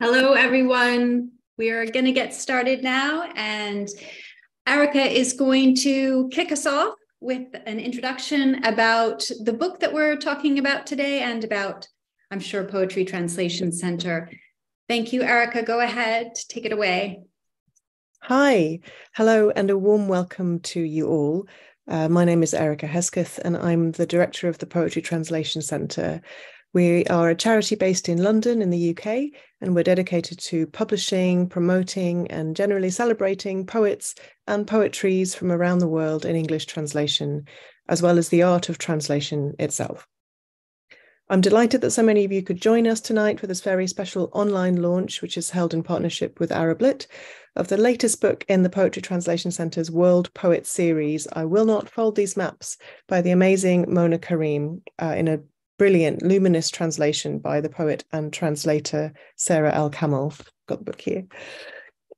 Hello, everyone. We are going to get started now, and Erica is going to kick us off with an introduction about the book that we're talking about today and about, I'm sure, Poetry Translation Centre. Thank you, Erica. Go ahead, take it away. Hi, hello, and a warm welcome to you all. Uh, my name is Erica Hesketh, and I'm the director of the Poetry Translation Centre, we are a charity based in London in the UK, and we're dedicated to publishing, promoting, and generally celebrating poets and poetries from around the world in English translation, as well as the art of translation itself. I'm delighted that so many of you could join us tonight for this very special online launch, which is held in partnership with Arablit, of the latest book in the Poetry Translation Centre's World Poet series, I Will Not Fold These Maps, by the amazing Mona Kareem, uh, in a brilliant, luminous translation by the poet and translator Sara Elkamel. Got the book here.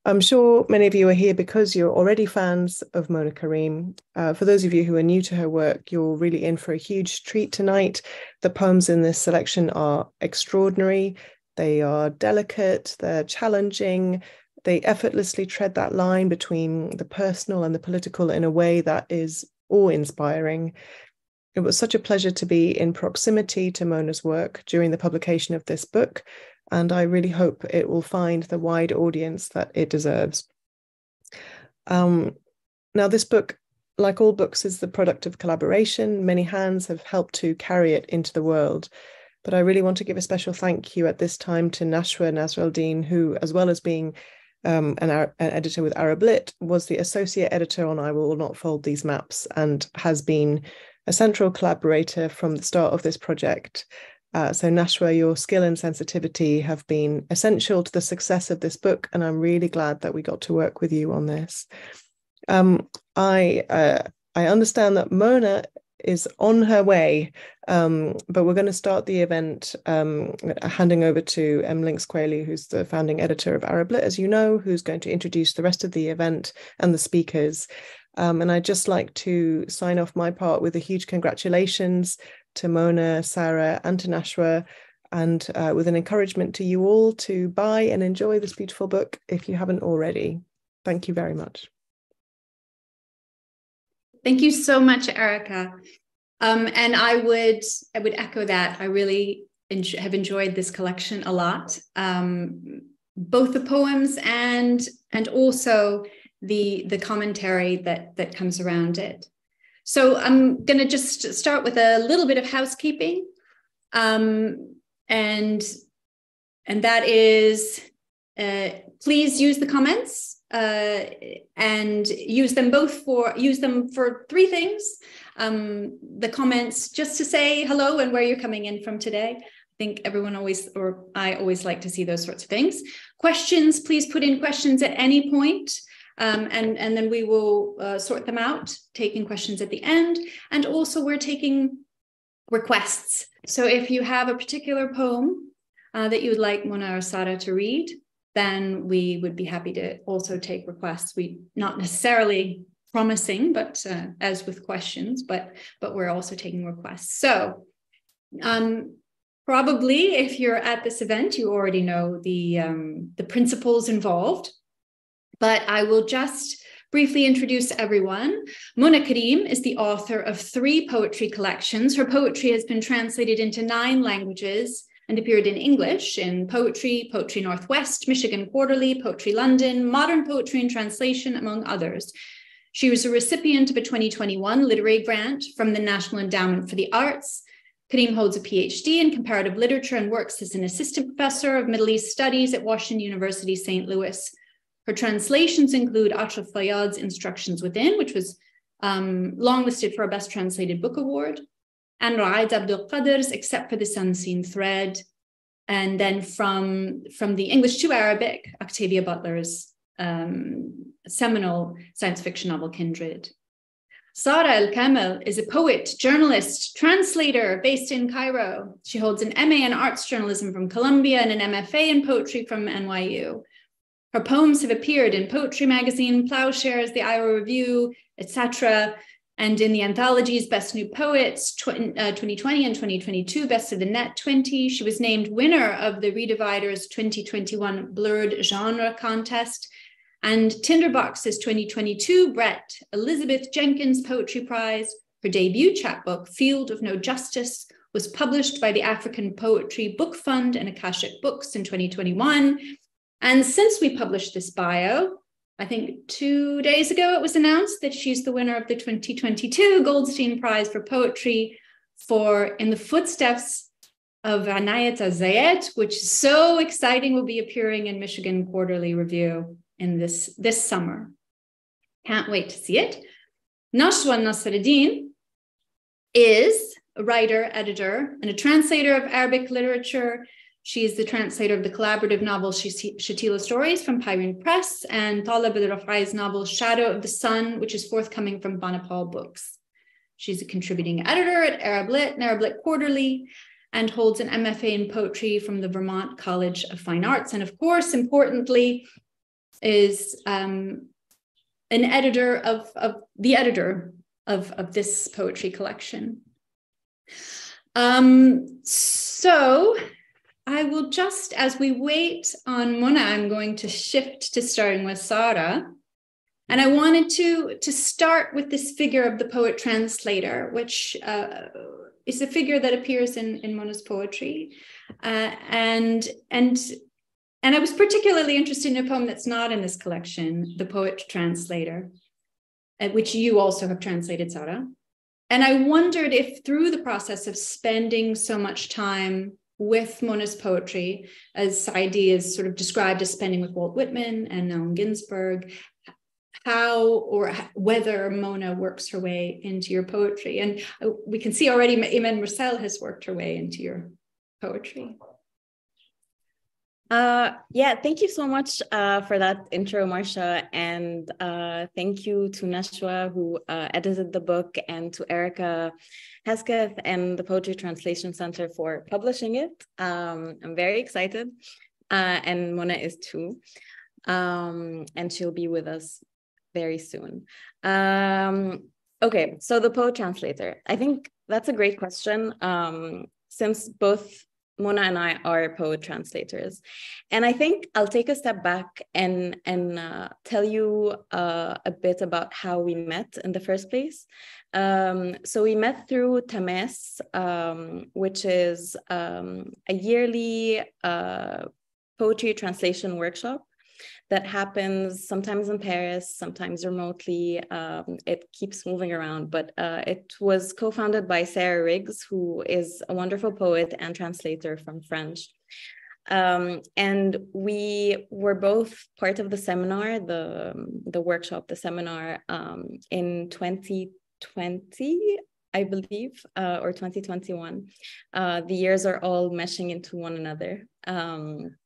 I'm sure many of you are here because you're already fans of Mona Kareem. Uh, for those of you who are new to her work, you're really in for a huge treat tonight. The poems in this selection are extraordinary, they are delicate, they're challenging, they effortlessly tread that line between the personal and the political in a way that is awe inspiring. It was such a pleasure to be in proximity to Mona's work during the publication of this book, and I really hope it will find the wide audience that it deserves. Um, now, this book, like all books, is the product of collaboration. Many hands have helped to carry it into the world. But I really want to give a special thank you at this time to Nashwa Nasreldin, who, as well as being um, an, an, editor with Arablit, was the associate editor on I Will Not Fold These Maps and has been a central collaborator from the start of this project. Uh, so, Nashwa, your skill and sensitivity have been essential to the success of this book, and I'm really glad that we got to work with you on this. Um, I uh, I understand that Mona is on her way, um, but we're going to start the event um, handing over to M. Lynx Qualey, who's the founding editor of Arablit, as you know, who's going to introduce the rest of the event and the speakers. Um, and I'd just like to sign off my part with a huge congratulations to Mona, Sara, and to Nashwa, and uh, with an encouragement to you all to buy and enjoy this beautiful book if you haven't already. Thank you very much. Thank you so much, Erica. Um, and I would I would echo that. I really have enjoyed this collection a lot, um, both the poems and and also the the commentary that that comes around it. So I'm going to just start with a little bit of housekeeping, um, and and that is uh, please use the comments uh, and use them both for use them for three things. Um, the comments just to say hello and where you're coming in from today. I think everyone always, or I always like to see those sorts of things. Questions, please put in questions at any point. Um, and, and then we will uh, sort them out, taking questions at the end. And also, we're taking requests. So if you have a particular poem uh, that you would like Mona or Sara to read, then we would be happy to also take requests. We not necessarily promising, but uh, as with questions, but but we're also taking requests. So um, probably if you're at this event, you already know the um, the principles involved but I will just briefly introduce everyone. Mona Kareem is the author of three poetry collections. Her poetry has been translated into nine languages and appeared in English in Poetry, Poetry Northwest, Michigan Quarterly, Poetry London, Modern Poetry in Translation, among others. She was a recipient of a 2021 literary grant from the National Endowment for the Arts. Kareem holds a PhD in comparative literature and works as an assistant professor of Middle East Studies at Washington University, St. Louis. Her translations include Ashraf Fayadh's Instructions Within, which was um, longlisted for a Best Translated Book Award, and Ra'ad Abdulqadir's Except for This Unseen Thread. And then from, from the English to Arabic, Octavia Butler's um, seminal science fiction novel, Kindred. Sara Elkamel is a poet, journalist, translator based in Cairo. She holds an MA in arts journalism from Columbia and an MFA in poetry from NYU. Her poems have appeared in Poetry Magazine, Ploughshares, the Iowa Review, etc. And in the anthologies Best New Poets tw- uh, 2020 and 2022, Best of the Net 20, she was named winner of the Redividers 2021 Blurred Genre Contest and Tinderbox's 2022 Brett Elizabeth Jenkins Poetry Prize. Her debut chapbook, Field of No Justice, was published by the African Poetry Book Fund and Akashic Books in 2021. And since we published this bio, I think two days ago it was announced that she's the winner of the 2022 Goldstein Prize for Poetry for In the Footsteps of Enayat Zayyat, which is so exciting, will be appearing in Michigan Quarterly Review in this, this summer. Can't wait to see it. Nashwa Nasreldin is a writer, editor, and a translator of Arabic literature she is the translator of the collaborative novel Shatila Stories from Peirene Press and Taleb Alrefai's novel Shadow of the Sun, which is forthcoming from Banipal Books. She's a contributing editor at Arab Lit and Arab Lit Quarterly and holds an MFA in poetry from the Vermont College of Fine Arts. And of course, importantly, is um, an editor of, of the editor of, of this poetry collection. Um, so I will just, as we wait on Mona, I'm going to shift to starting with Sara. And I wanted to, to start with this figure of the poet translator, which uh, is a figure that appears in, in Mona's poetry. Uh, and, and, and I was particularly interested in a poem that's not in this collection, The Poet Translator, uh, which you also have translated, Sara. And I wondered if through the process of spending so much time with Mona's poetry, as Saadi is sort of described as spending with Walt Whitman and Allen Ginsberg, how or whether Mona works her way into your poetry. And uh, we can see already Iman Mersal has worked her way into your poetry. Uh, yeah, thank you so much uh, for that intro, Marcia. And uh, thank you to Nashwa, who uh, edited the book, and to Erica Hesketh and the Poetry Translation Centre for publishing it. Um, I'm very excited. Uh, and Mona is too. Um, and she'll be with us very soon. Um, okay, so the Poet Translator. I think that's a great question. Um, since both Mona and I are poet translators, and I think I'll take a step back and and uh, tell you uh, a bit about how we met in the first place. Um, so we met through Tamaas, um, which is um, a yearly uh, poetry translation workshop that happens sometimes in Paris, sometimes remotely. Um, it keeps moving around, but uh, it was co founded by Sarah Riggs, who is a wonderful poet and translator from French. Um, and we were both part of the seminar, the, the workshop, the seminar um, in 2020, I believe, uh, or 2021. Uh, the years are all meshing into one another. Um,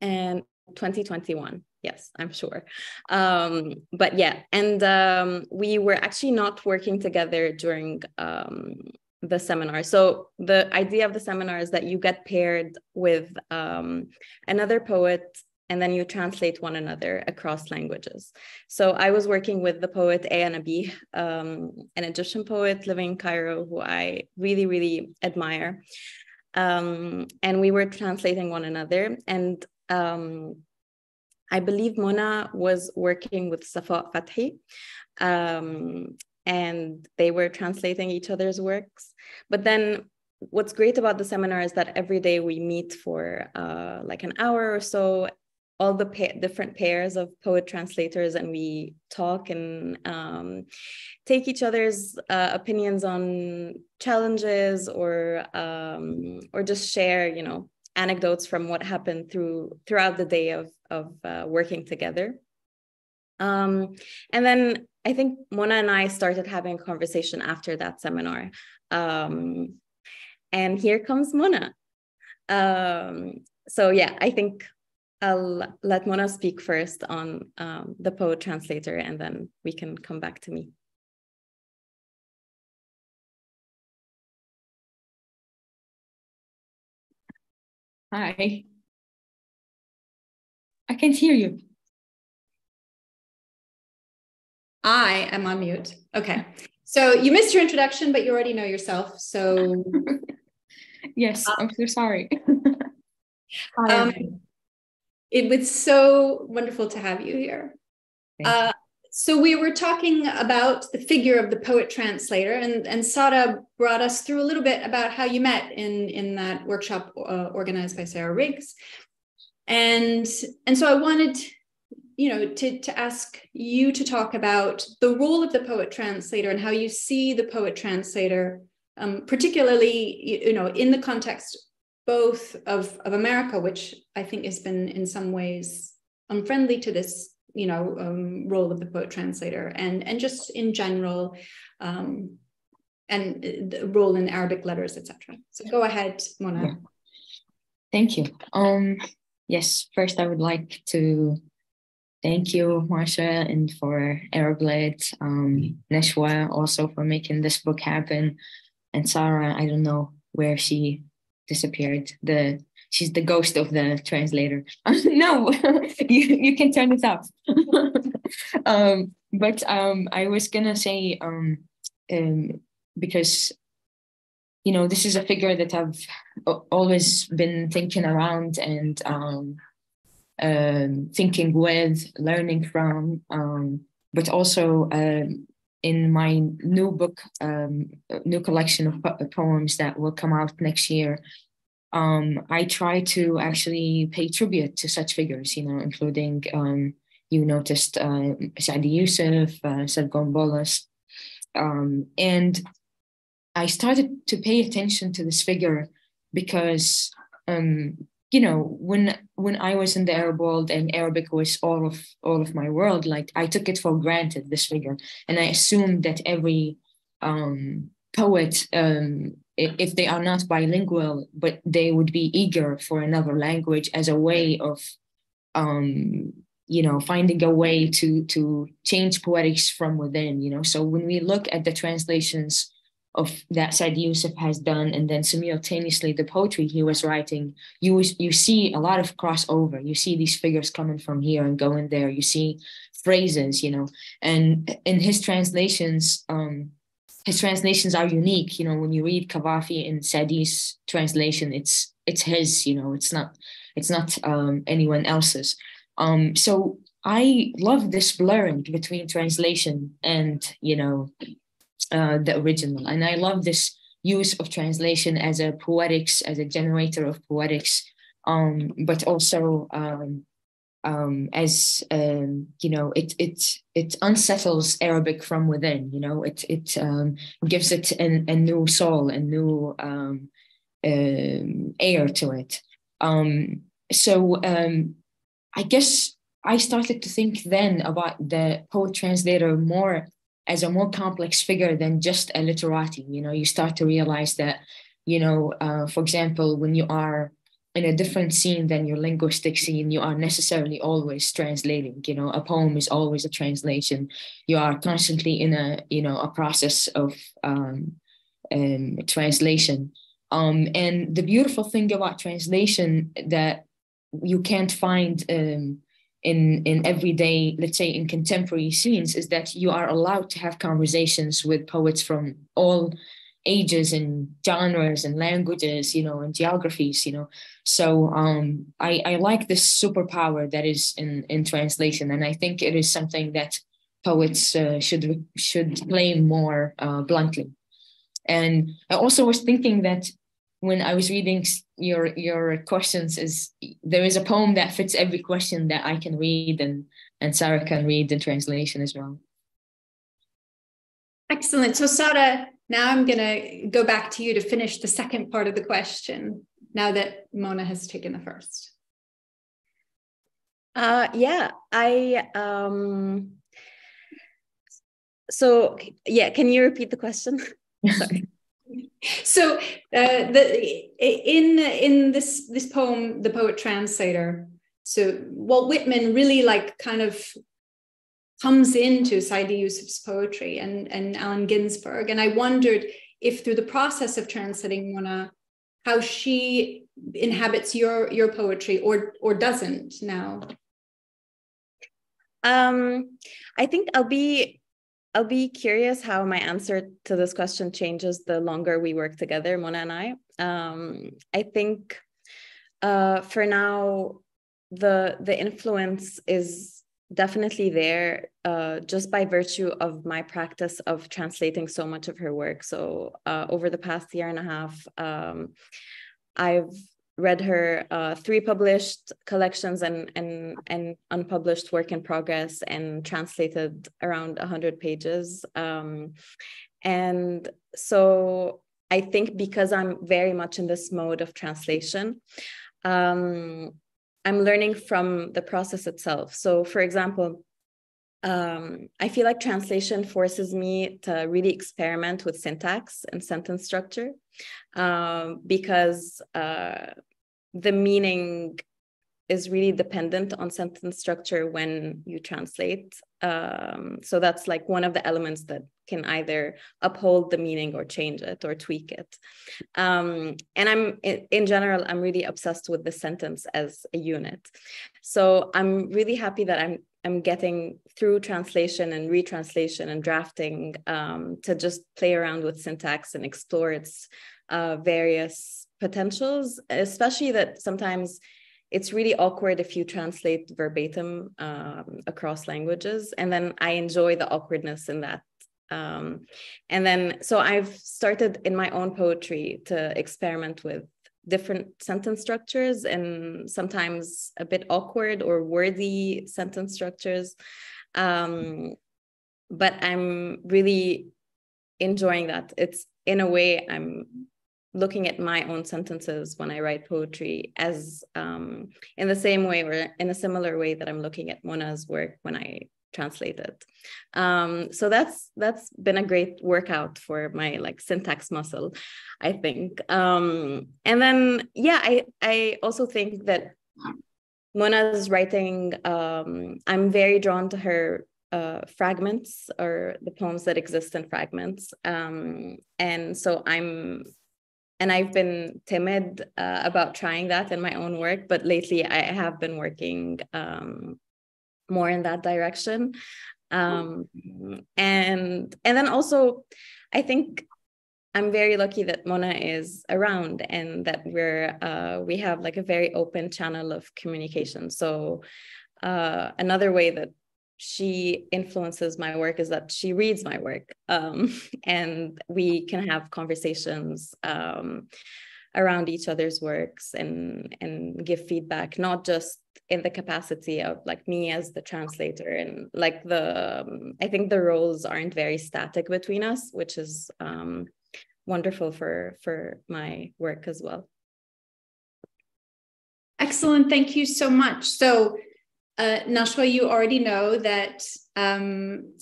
and 2021 yes i'm sure. Um, but yeah and um, we were actually not working together during um, the seminar. So the idea of the seminar is that you get paired with um, another poet and then you translate one another across languages. So i was working with the poet Aya Nabih, um, an egyptian poet living in cairo who i really really admire. Um, and we were translating one another and um, I believe Mona was working with Safaa Fathy, um, and they were translating each other's works. But then what's great about the seminar is that every day we meet for uh, like an hour or so, all the pa different pairs of poet translators, and we talk and um, take each other's uh, opinions on challenges or um, or just share, you know, anecdotes from what happened through throughout the day of of uh, working together. Um, and then I think Mona and I started having a conversation after that seminar. Um, and here comes Mona. Um, so yeah, I think I'll let Mona speak first on um, the poet translator, and then we can come back to me. Hi. I can't hear you. I am on mute. Okay. So you missed your introduction, but you already know yourself. So yes, I'm so sorry. um, it was so wonderful to have you here. Uh, so we were talking about the figure of the poet translator, and and Sara brought us through a little bit about how you met in in that workshop uh, organized by Sarah Riggs, and and so I wanted you know to to ask you to talk about the role of the poet translator and how you see the poet translator um, particularly you know in the context both of of america which i think has been in some ways unfriendly to this you know um, role of the poet translator and and just in general um, and the role in arabic letters etc so go ahead mona yeah. thank you um yes first i would like to Thank you, Marcia, and for Arablit, um, Nashwa also for making this book happen. And Sara, I don't know where she disappeared. The she's the ghost of the translator. no, you, you can turn it off. um, but um, I was gonna say um, um, because you know this is a figure that I've always been thinking around and um, um, thinking with, learning from, but also in my new book, new collection of poems that will come out next year. Um, I try to actually pay tribute to such figures, you know, including um, you noticed uh, Saadi Youssef, uh, Sargon Boulus, and I started to pay attention to this figure because um, you know when when i was in the arab world and arabic was all of all of my world like i took it for granted this figure. And i assumed that every um, poet um, if they are not bilingual but they would be eager for another language as a way of um, you know finding a way to to change poetics from within you know so when we look at the translations of that Saadi Youssef has done, and then simultaneously the poetry he was writing, you you see a lot of crossover. You see these figures coming from here and going there. You see phrases, you know, and in his translations, um, his translations are unique. You know, when you read Cavafy in Saadi's translation, it's it's his. You know, it's not it's not um, anyone else's. Um, so I love this blurring between translation and you know uh, the original. And I love this use of translation as a poetics, as a generator of poetics, um, but also um, um, as um, you know, it it it unsettles Arabic from within. You know, it it um, gives it an, a new soul, a new um, air to it. so I guess I started to think then about the poet translator more as a more complex figure than just a literati. You know, you start to realize that, you know, uh, for example, when you are in a different scene than your linguistic scene, you are necessarily always translating. You know, a poem is always a translation. You are constantly in a, you know, a process of um, um, translation. Um, and the beautiful thing about translation that you can't find um, in in everyday let's say in contemporary scenes is that you are allowed to have conversations with poets from all ages and genres and languages you know and geographies you know so um i i like this superpower that is in in translation and i think it is something that poets uh, should should claim more uh, bluntly and i also was thinking that when I was reading your your questions is there is a poem that fits every question that I can read and and Sara can read the translation as well. Excellent. So Sara, now I'm gonna go back to you to finish the second part of the question. Now that Mona has taken the first. Uh, yeah, I um. So yeah, can you repeat the question? Sorry so uh, the in in this this poem the poet translator so walt whitman really like kind of comes into Saadi Youssef's poetry and, and Allen Ginsberg. And I wondered if through the process of translating Mona, how she inhabits your your poetry or or doesn't now. Um, I think I'll be I'll be curious how my answer to this question changes the longer we work together, Mona and I. Um, I think uh, for now, the the influence is definitely there uh, just by virtue of my practice of translating so much of her work. So uh, over the past year and a half, um, I've read her uh, three published collections and, and, and unpublished work in progress and translated around 100 pages. Um, and so I think because I'm very much in this mode of translation, um, I'm learning from the process itself. So, for example, um, I feel like translation forces me to really experiment with syntax and sentence structure um, because uh, the meaning is really dependent on sentence structure when you translate. Um, so that's like one of the elements that can either uphold the meaning or change it or tweak it. Um, and I'm in, general, I'm really obsessed with the sentence as a unit. So I'm really happy that I'm I'm getting through translation and retranslation and drafting um, to just play around with syntax and explore its uh, various potentials, especially that sometimes it's really awkward if you translate verbatim um, across languages. And then I enjoy the awkwardness in that. Um, and then, so I've started in my own poetry to experiment with different sentence structures and sometimes a bit awkward or wordy sentence structures. Um, but I'm really enjoying that. It's in a way, I'm looking at my own sentences when I write poetry as um, in the same way or in a similar way that I'm looking at Mona's work when I translate it. Um, so that's that's been a great workout for my like syntax muscle, I think. Um, and then yeah, I I also think that Mona's writing, um, I'm very drawn to her uh, fragments or the poems that exist in fragments. Um, and so I'm and I've been timid uh, about trying that in my own work, but lately I have been working um, more in that direction. Um, and and then also, I think I'm very lucky that Mona is around and that we're uh, we have like a very open channel of communication. So uh, another way that she influences my work is that she reads my work um, and we can have conversations um, around each other's works and and give feedback not just in the capacity of like me as the translator and like the um, i think the roles aren't very static between us which is um, wonderful for for my work as well. Excellent. Thank you so much. So uh, Nashwa, you already know that um,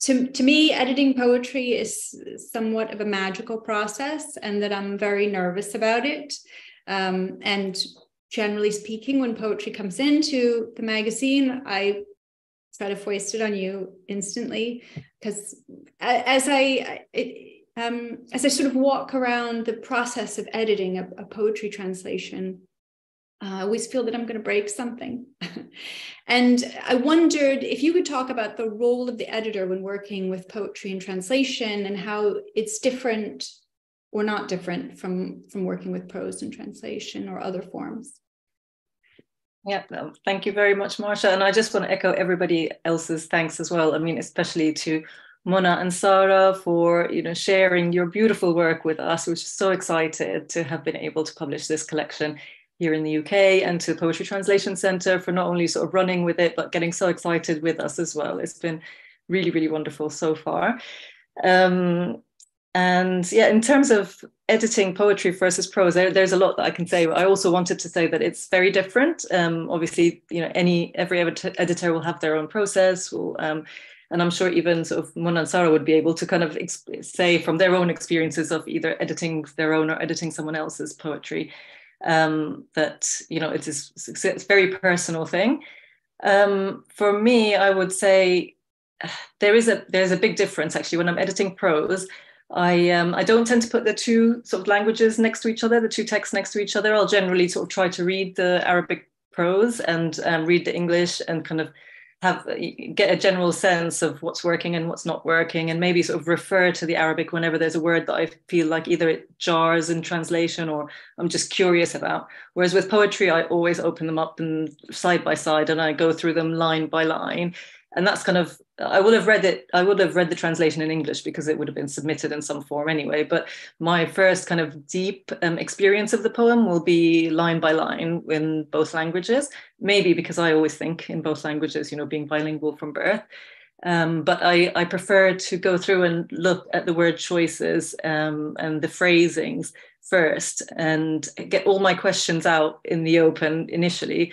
to, to me, editing poetry is somewhat of a magical process and that I'm very nervous about it. Um, and generally speaking, when poetry comes into the magazine, I try to foist it on you instantly because as I it, um, as I sort of walk around the process of editing a, a poetry translation, uh, I always feel that I'm going to break something. and I wondered if you could talk about the role of the editor when working with poetry and translation and how it's different or not different from, from working with prose and translation or other forms. Yeah, thank you very much, Marcia. And I just want to echo everybody else's thanks as well. I mean, especially to Mona and Sara for you know sharing your beautiful work with us. We're so excited to have been able to publish this collection here in the UK and to the Poetry Translation Centre for not only sort of running with it, but getting so excited with us as well. It's been really, really wonderful so far. Um, and yeah, in terms of editing poetry versus prose, there, there's a lot that I can say. I also wanted to say that it's very different. Um, obviously, you know, any every editor will have their own process. Will, um, and I'm sure even sort of Mona and Sara would be able to kind of say from their own experiences of either editing their own or editing someone else's poetry um, that you know it's it's very personal thing. Um, for me, I would say there is a there's a big difference actually when I'm editing prose. I um, I don't tend to put the two sort of languages next to each other, the two texts next to each other. I'll generally sort of try to read the Arabic prose and um, read the English and kind of have uh, get a general sense of what's working and what's not working and maybe sort of refer to the arabic whenever there's a word that i feel like either it jars in translation or i'm just curious about. Whereas with poetry i always open them up and side by side and i go through them line by line and that's kind of I would have read it. I would have read the translation in English because it would have been submitted in some form anyway. But my first kind of deep um, experience of the poem will be line by line in both languages. Maybe because I always think in both languages, you know, being bilingual from birth. Um, but I, I prefer to go through and look at the word choices um, and the phrasings first and get all my questions out in the open initially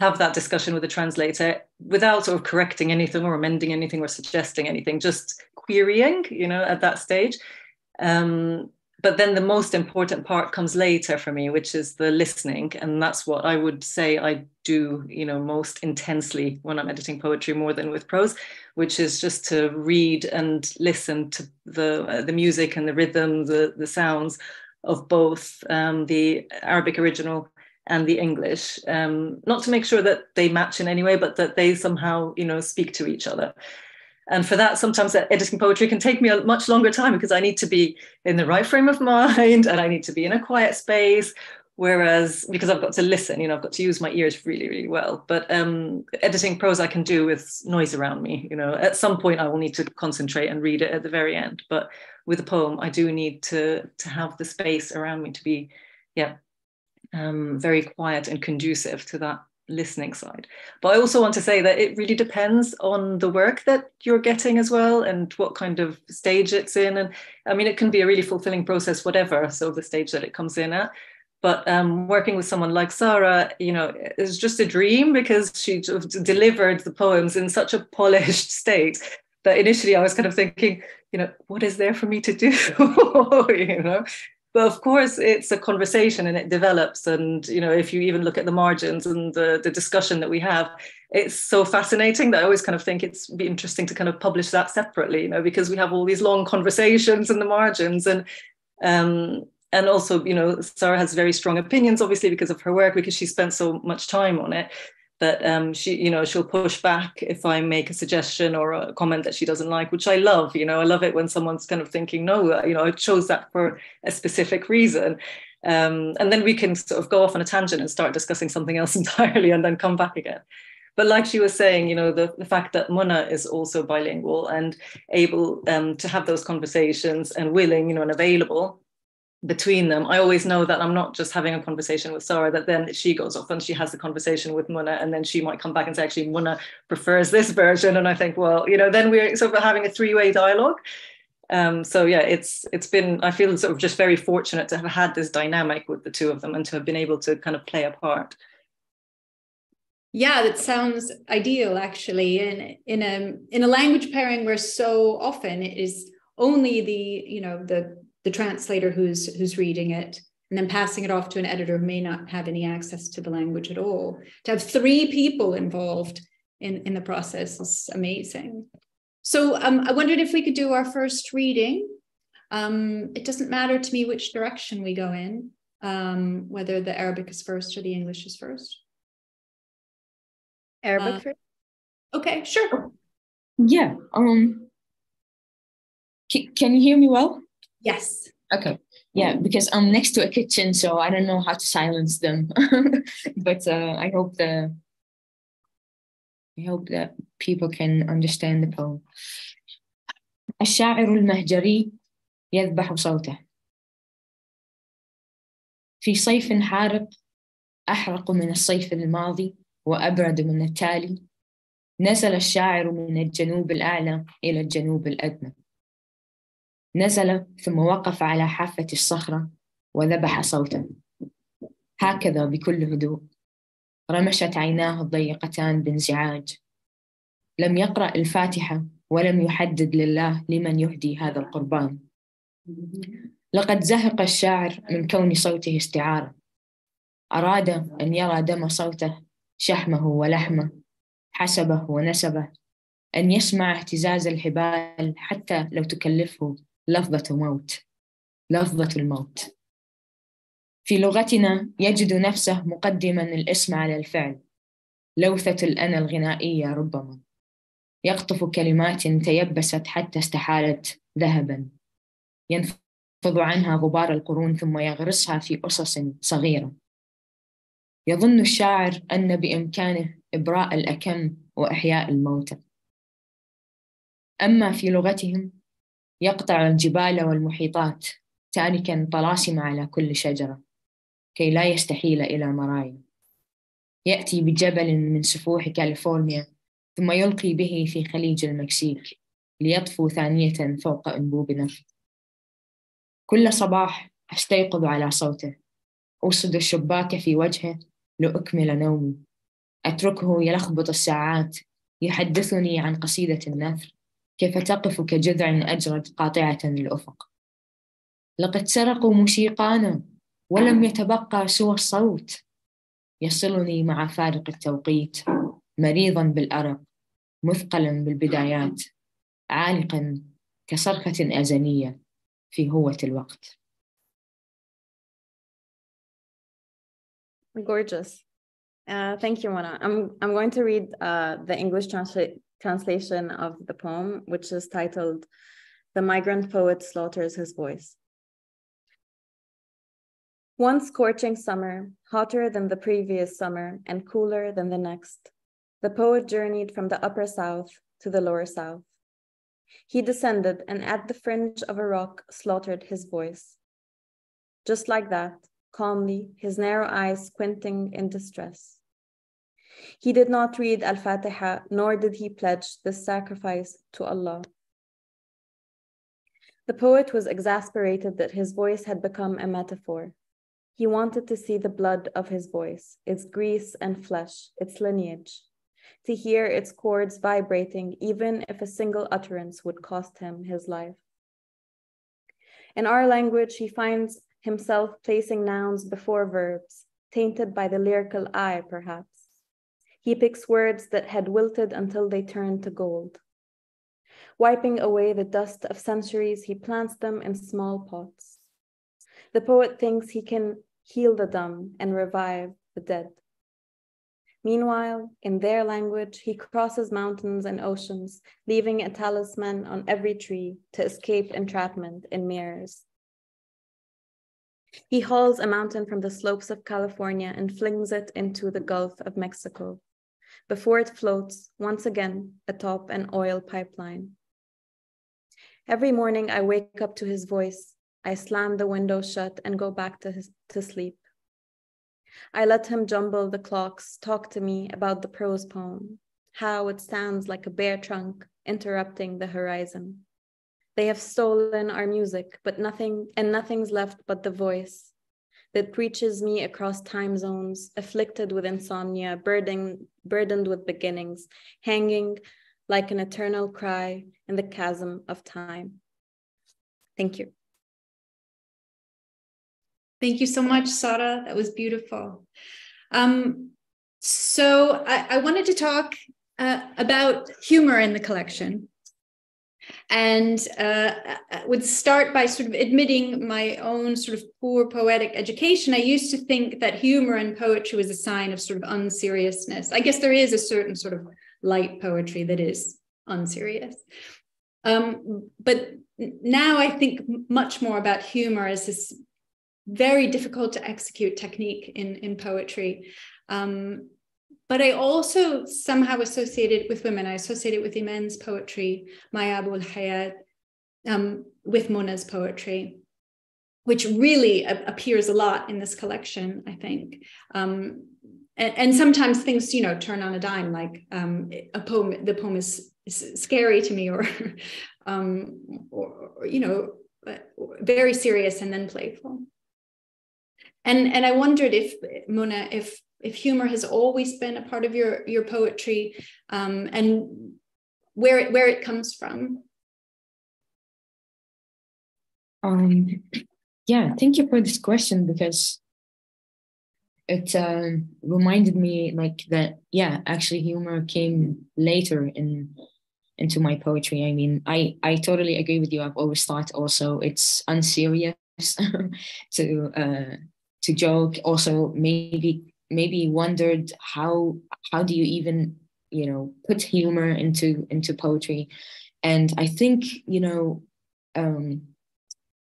have that discussion with the translator without sort of correcting anything or amending anything or suggesting anything, just querying, you know, at that stage. Um, but then the most important part comes later for me, which is the listening. And that's what I would say I do, you know, most intensely when I'm editing poetry more than with prose, which is just to read and listen to the, uh, the music and the rhythm, the, the sounds of both um, the Arabic original and the English, um, not to make sure that they match in any way, but that they somehow, you know, speak to each other. And for that, sometimes that editing poetry can take me a much longer time because I need to be in the right frame of mind and I need to be in a quiet space. Whereas, because I've got to listen, you know, I've got to use my ears really, really well. But um, editing prose I can do with noise around me. You know, at some point I will need to concentrate and read it at the very end. But with a poem, I do need to to have the space around me to be, yeah, um, very quiet and conducive to that listening side. But I also want to say that it really depends on the work that you're getting as well and what kind of stage it's in. And I mean, it can be a really fulfilling process, whatever, so the stage that it comes in at. But um, working with someone like Sara, you know, is just a dream because she delivered the poems in such a polished state that initially I was kind of thinking, you know, what is there for me to do? you know, but of course it's a conversation and it develops. And you know if you even look at the margins and the, the discussion that we have it's so fascinating that i always kind of think it's be interesting to kind of publish that separately you know because we have all these long conversations in the margins. And um and also you know sara has very strong opinions obviously because of her work because she spent so much time on it that um, she, you know, she'll push back if I make a suggestion or a comment that she doesn't like, which I love. You know, I love it when someone's kind of thinking, no, you know, I chose that for a specific reason. Um, and then we can sort of go off on a tangent and start discussing something else entirely and then come back again. But like she was saying, you know, the, the fact that Mona is also bilingual and able um, to have those conversations and willing, you know, and available between them, I always know that I'm not just having a conversation with Sara, that then she goes off and she has a conversation with Mona, and then she might come back and say, actually, Mona prefers this version. And I think, well, you know, then we're sort of having a three-way dialogue. Um, so yeah, it's it's been I feel sort of just very fortunate to have had this dynamic with the two of them and to have been able to kind of play a part. Yeah, that sounds ideal actually. In in a in a language pairing where so often it is only the you know the the translator who's who's reading it and then passing it off to an editor who may not have any access to the language at all. To have three people involved in in the process is amazing. So um, i wondered if we could do our first reading. Um, it doesn't matter to me which direction we go in um, whether the arabic is first or the english is first. Arabic uh, first? okay sure. Yeah um can you hear me well Yes. Okay. Yeah, because I'm next to a kitchen, so I don't know how to silence them. but uh, I hope the I hope that people can understand the poem. الشاعر المهجري يذبح صوته في صيف حارق أحرق من الصيف الماضي وأبرد من التالي نزل الشاعر من الجنوب الأعلى إلى الجنوب الأدنى نزل ثم وقف على حافة الصخرة وذبح صوتا. هكذا بكل هدوء. رمشت عيناه الضيقتان بانزعاج. لم يقرأ الفاتحة ولم يحدد لله لمن يهدي هذا القربان. لقد زهق الشاعر من كون صوته استعارة أراد أن يرى دم صوته شحمه ولحمه حسبه ونسبه. أن يسمع اهتزاز الحبال حتى لو تكلفه لفظة موت لفظة الموت. في لغتنا يجد نفسه مقدما الاسم على الفعل لوثة الأنا الغنائية ربما. يقطف كلمات تيبست حتى استحالت ذهبا. ينفض عنها غبار القرون ثم يغرسها في أسس صغيرة. يظن الشاعر أن بإمكانه إبراء الأكم وإحياء الموتى. أما في لغتهم يقطع الجبال والمحيطات تاركا طلاسم على كل شجرة كي لا يستحيل إلى مرايا يأتي بجبل من سفوح كاليفورنيا ثم يلقي به في خليج المكسيك ليطفو ثانية فوق أنبوب نفط كل صباح أستيقظ على صوته أوصد الشباك في وجهه لأكمل نومي. أتركه يلخبط الساعات يحدثني عن قصيدة النثر. كيف تقف كجذع أجرد قاطعة الأفق لقد سرقوا موسيقانا ولم يتبقى سوى الصوت يصلني مع فارق التوقيت مريضا بالأرق مثقلا بالبدايات عالقا كصرخة أزلية في هوة الوقت Gorgeous. Uh, thank you, Mona. I'm, I'm going to read uh, the English transla translation of the poem, which is titled The Migrant Poet Slaughters His Voice. One scorching summer, hotter than the previous summer and cooler than the next, the poet journeyed from the upper south to the lower south. He descended and at the fringe of a rock slaughtered his voice. Just like that, calmly, his narrow eyes squinting in distress. He did not read Al Fatiha, nor did he pledge this sacrifice to Allah. The poet was exasperated that his voice had become a metaphor. He wanted to see the blood of his voice, its grease and flesh, its lineage, to hear its chords vibrating, even if a single utterance would cost him his life. In our language, he finds himself placing nouns before verbs, tainted by the lyrical eye, perhaps. He picks words that had wilted until they turned to gold. Wiping away the dust of centuries, he plants them in small pots. The poet thinks he can heal the dumb, and revive the dead. Meanwhile, in their language, he crosses mountains and oceans, leaving a talisman on every tree to escape entrapment in mirrors. He hauls a mountain from the slopes of California and flings it into the Gulf of Mexico before it floats once again atop an oil pipeline. Every morning I wake up to his voice, I slam the window shut and go back to, his, to sleep. I let him jumble the clocks, talk to me about the prose poem, how it stands like a bare trunk interrupting the horizon. They have stolen our music, but nothing, and nothing's left but the voice that reaches me across time zones, afflicted with insomnia, burdened, burdened with beginnings, hanging like an eternal cry in the chasm of time. Thank you. Thank you so much, Sara. That was beautiful. Um, so I, I, wanted to talk uh, about humor in the collection and uh, would start by sort of admitting my own sort of poor poetic education. I used to think that humor in poetry was a sign of sort of unseriousness. I guess there is a certain sort of light poetry that is unserious. Um, but now I think much more about humor as this very difficult to execute technique in, in poetry. Um, but I also somehow associated with women. I associated with Iman's poetry, Maya Abu Al-Hayyat, um, with Mona's poetry, which really appears a lot in this collection, I think. Um, and, and, sometimes things, you know, turn on a dime, like um, a poem, the poem is, is scary to me or, um, or, or, you know, very serious and then playful. And and I wondered if Mona, if if humor has always been a part of your your poetry, um, and where it where it comes from. Um, yeah, thank you for this question because it uh, reminded me like that. Yeah, actually, humor came later in into my poetry. I mean, I I totally agree with you. I've always thought also it's unserious to uh, to joke, also maybe maybe wondered how how do you even you know put humor into into poetry? And i think you know um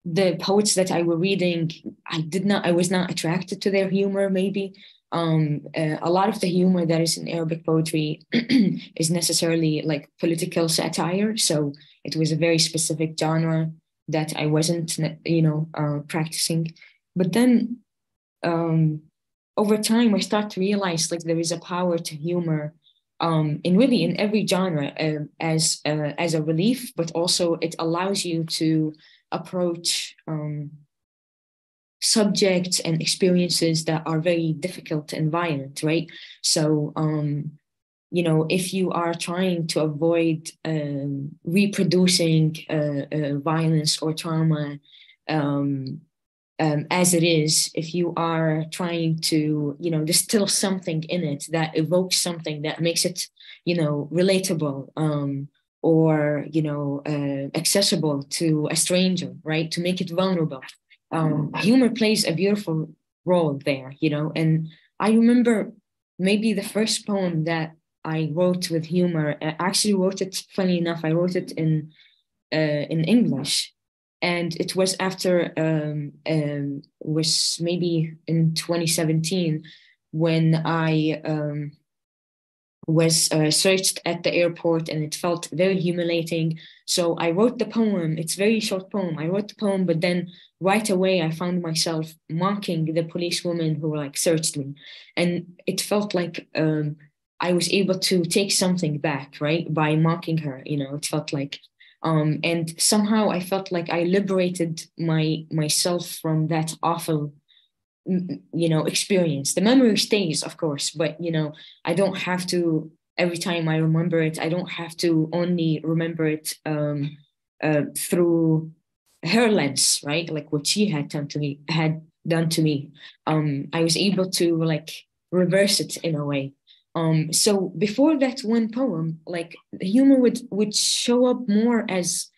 the poets that i were reading i did not i was not attracted to their humor maybe. Um uh, a lot of the humor that is in arabic poetry is necessarily like political satire. So it was a very specific genre that i wasn't you know uh, practicing. But then um over time i start to realize like there is a power to humor um, in really in every genre uh, as uh, as a relief, but also it allows you to approach um, subjects and experiences that are very difficult and violent, right? So, um, you know, if you are trying to avoid um, reproducing uh, uh violence or trauma um, um, as it is, if you are trying to, you know, distill something in it that evokes something that makes it, you know, relatable um, or, you know, uh, accessible to a stranger, right? To make it vulnerable. Um, humor plays a beautiful role there, you know. And I remember maybe the first poem that I wrote with humor. I actually wrote it. Funny enough, I wrote it in uh, in English and it was after um, um, was maybe in 2017 when I um, was uh, searched at the airport and it felt very humiliating. So I wrote the poem. It's very short poem. I wrote the poem, but then right away I found myself mocking the policewoman who like searched me, and it felt like um, I was able to take something back, right, by mocking her. You know, it felt like um, and somehow I felt like I liberated my myself from that awful you know experience. The memory stays of course but you know i don't have to every time i remember it i don't have to only remember it um, uh, through her lens right? Like what she had done to me had done to me. Um, i was able to like reverse it in a way um, so before that one poem, like the humor would would show up more as,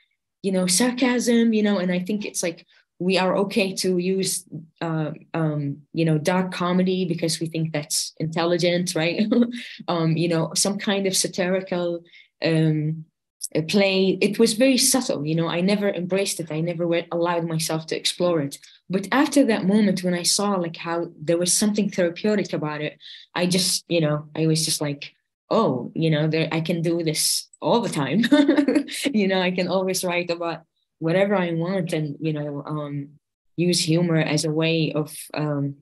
you know, sarcasm, you know, and I think it's like we are okay to use, uh, um, you know, dark comedy because we think that's intelligent, right? um, you know, some kind of satirical um, play. It was very subtle, you know. I never embraced it. I never allowed myself to explore it but after that moment when i saw like how there was something therapeutic about it i just you know i was just like oh you know there i can do this all the time you know i can always write about whatever i want and you know um use humor as a way of um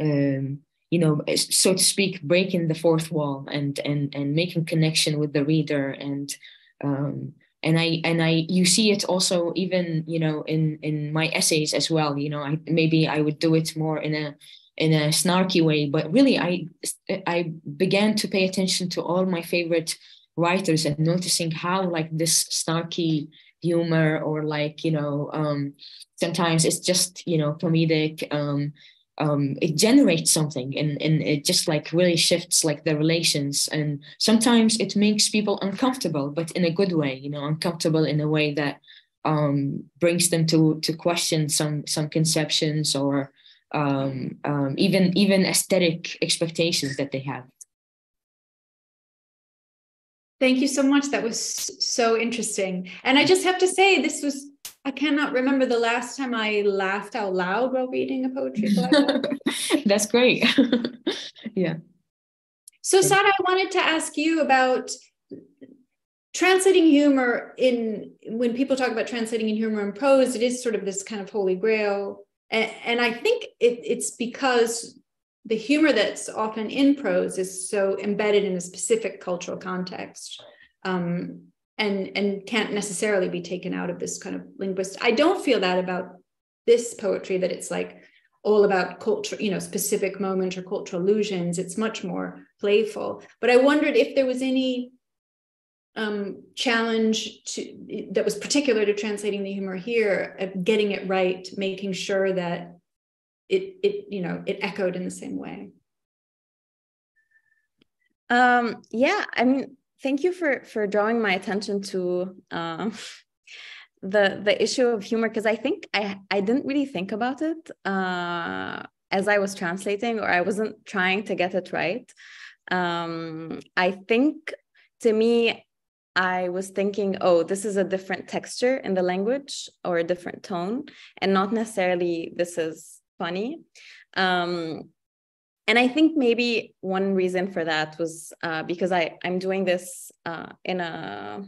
um you know so to speak breaking the fourth wall and and and making connection with the reader and um and i and i you see it also even you know in in my essays as well you know i maybe i would do it more in a in a snarky way but really i i began to pay attention to all my favorite writers and noticing how like this snarky humor or like you know um sometimes it's just you know comedic um um, it generates something and, and it just like really shifts like the relations and sometimes it makes people uncomfortable but in a good way you know uncomfortable in a way that um, brings them to to question some some conceptions or um, um, even even aesthetic expectations that they have Thank you so much. That was so interesting. And I just have to say, this was I cannot remember the last time I laughed out loud while reading a poetry book. That's great. yeah. So, Sara, I wanted to ask you about translating humor in when people talk about translating in humor in prose, it is sort of this kind of holy grail. And, and I think it, it's because the humor that's often in prose is so embedded in a specific cultural context. Um, and and can't necessarily be taken out of this kind of linguist i don't feel that about this poetry that it's like all about culture you know specific moment or cultural allusions it's much more playful. But i wondered if there was any um, challenge to that was particular to translating the humor here of getting it right making sure that it it you know it echoed in the same way. Um yeah i mean thank you for for drawing my attention to uh, the the issue of humor because I think I I didn't really think about it uh, as I was translating, or I wasn't trying to get it right. Um, I think to me, I was thinking, oh, this is a different texture in the language or a different tone, and not necessarily this is funny. Um, and I think maybe one reason for that was uh, because I I'm doing this uh, in a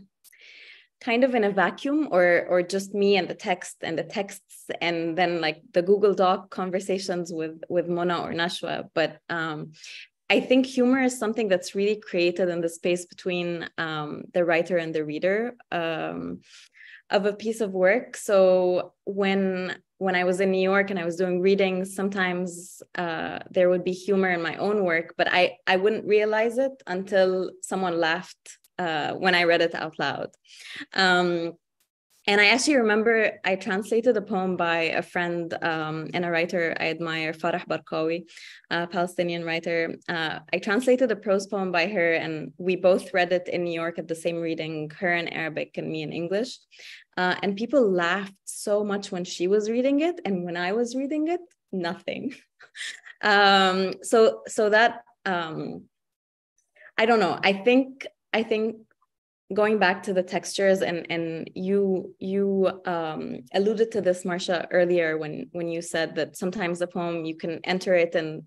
kind of in a vacuum or or just me and the text and the texts and then like the google doc conversations with with mona or nashwa. But um i think humor is something that's really created in the space between um the writer and the reader um of a piece of work. So when when i was in new york and i was doing readings sometimes uh, there would be humor in my own work but i i wouldn't realize it until someone laughed uh, when I read it out loud. Um, and I actually remember I translated a poem by a friend um, and a writer I admire, Farah Barkawi, a Palestinian writer. Uh, I translated a prose poem by her, and we both read it in New York at the same reading, her in Arabic and me in English. Uh, and people laughed so much when she was reading it, and when I was reading it, nothing. um, so, so that um, I don't know. I think I think going back to the textures and and you you um, alluded to this Marcia earlier when when you said that sometimes a poem you can enter it and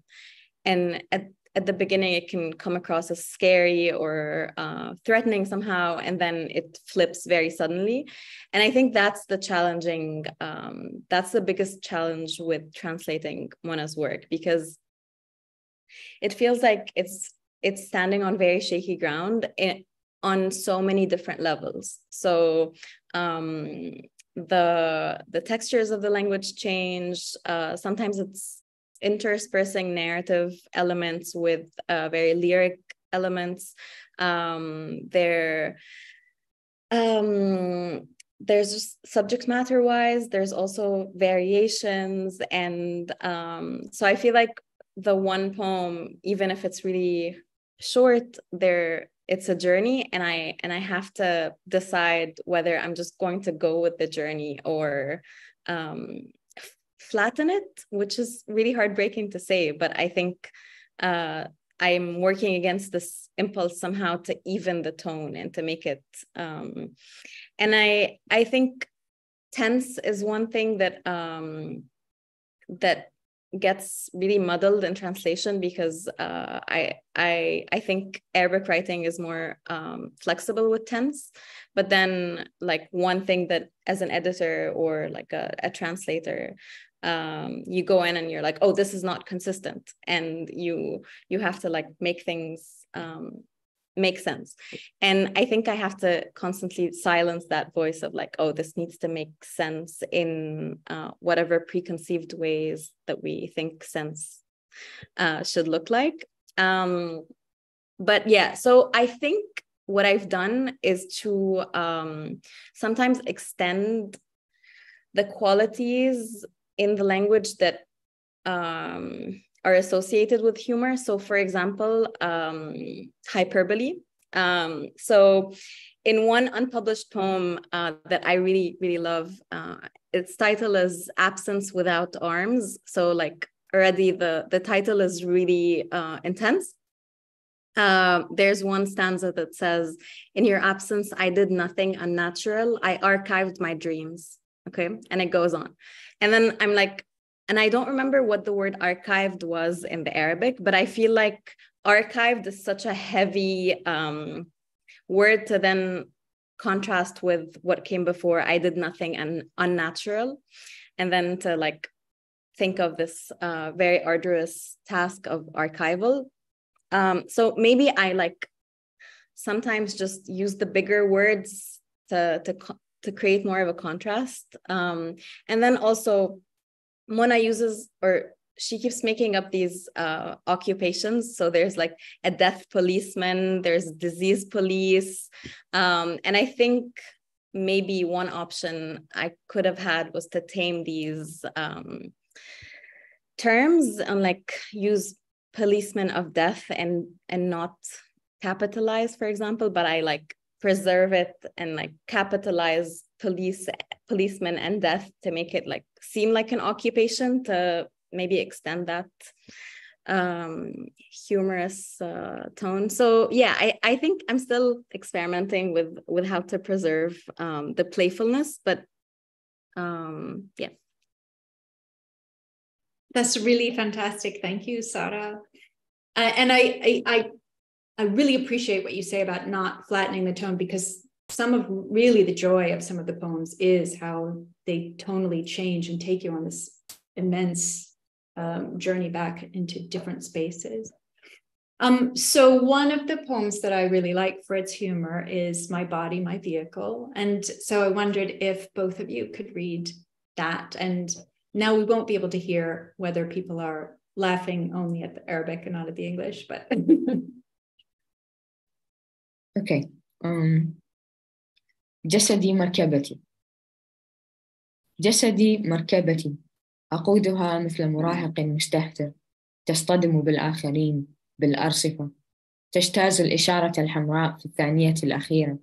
and at at the beginning it can come across as scary or uh, threatening somehow and then it flips very suddenly. And i think that's the challenging um, that's the biggest challenge with translating mona's work because it feels like it's it's standing on very shaky ground on so many different levels. So um, the the textures of the language change. Uh, sometimes it's interspersing narrative elements with uh, very lyric elements. Um, there, um, there's subject matter wise. There's also variations, and um, so I feel like the one poem, even if it's really short there it's a journey and i and i have to decide whether i'm just going to go with the journey or um, flatten it which is really heartbreaking to say but i think uh, i'm working against this impulse somehow to even the tone and to make it um, and i i think tense is one thing that um, that gets really muddled in translation because uh, I I I think Arabic writing is more um, flexible with tense, but then like one thing that as an editor or like a, a translator, um, you go in and you're like, oh, this is not consistent, and you you have to like make things um, make sense. And I think I have to constantly silence that voice of like, oh, this needs to make sense in uh, whatever preconceived ways that we think sense uh, should look like. Um, but yeah, so I think what I've done is to um, sometimes extend the qualities in the language that um, are associated with humor. So, for example, um, hyperbole. Um, so, in one unpublished poem uh, that I really, really love, uh, its title is Absence Without Arms. So, like, already the, the title is really uh, intense. Uh, there's one stanza that says, In your absence, I did nothing unnatural. I archived my dreams. Okay. And it goes on. And then I'm like, and I don't remember what the word archived was in the Arabic, but I feel like archived is such a heavy um, word to then contrast with what came before. I did nothing and unnatural. And then to like think of this uh, very arduous task of archival. Um, so maybe I like sometimes just use the bigger words to, to, to create more of a contrast. Um, and then also Mona uses or she keeps making up these uh, occupations. So there's like a death policeman, there's disease police. Um, and I think maybe one option I could have had was to tame these um, terms and like use policeman of death and and not capitalize, for example, but I like preserve it and like capitalize police policemen and death to make it like seem like an occupation to maybe extend that um, humorous uh, tone. So yeah, I, I think I'm still experimenting with with how to preserve um, the playfulness, but um, yeah. That's really fantastic. Thank you, Sara. Uh, and I, I, I I really appreciate what you say about not flattening the tone because some of really the joy of some of the poems is how they tonally change and take you on this immense um, journey back into different spaces. Um, so one of the poems that I really like for its humor is My Body, My Vehicle. And so I wondered if both of you could read that. And now we won't be able to hear whether people are laughing only at the Arabic and not at the English, but Okay. Um, جسدي مركبتي جسدي مركبتي. أقودها مثل مراهق مستهتر. تصطدم بالآخرين بالأرصفة. تجتاز الإشارة الحمراء في الثانية الأخيرة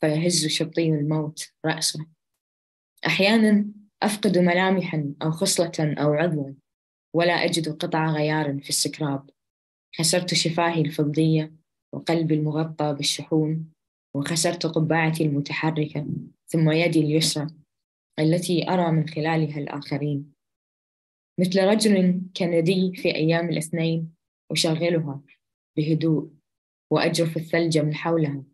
فيهز شطي الموت رأسه. أحيانا أفقد ملامحا أو خصلة أو عضوا ولا أجد قطع غيار في السكراب. خسرت شفاهي الفضية وقلبي المغطى بالشحوم وخسرت قبعتي المتحركة ثم يدي اليسرى. التي أرى من خلالها الآخرين. مثل رجل كندي في أيام الاثنين أشغلها بهدوء وأجرف الثلج من حولها.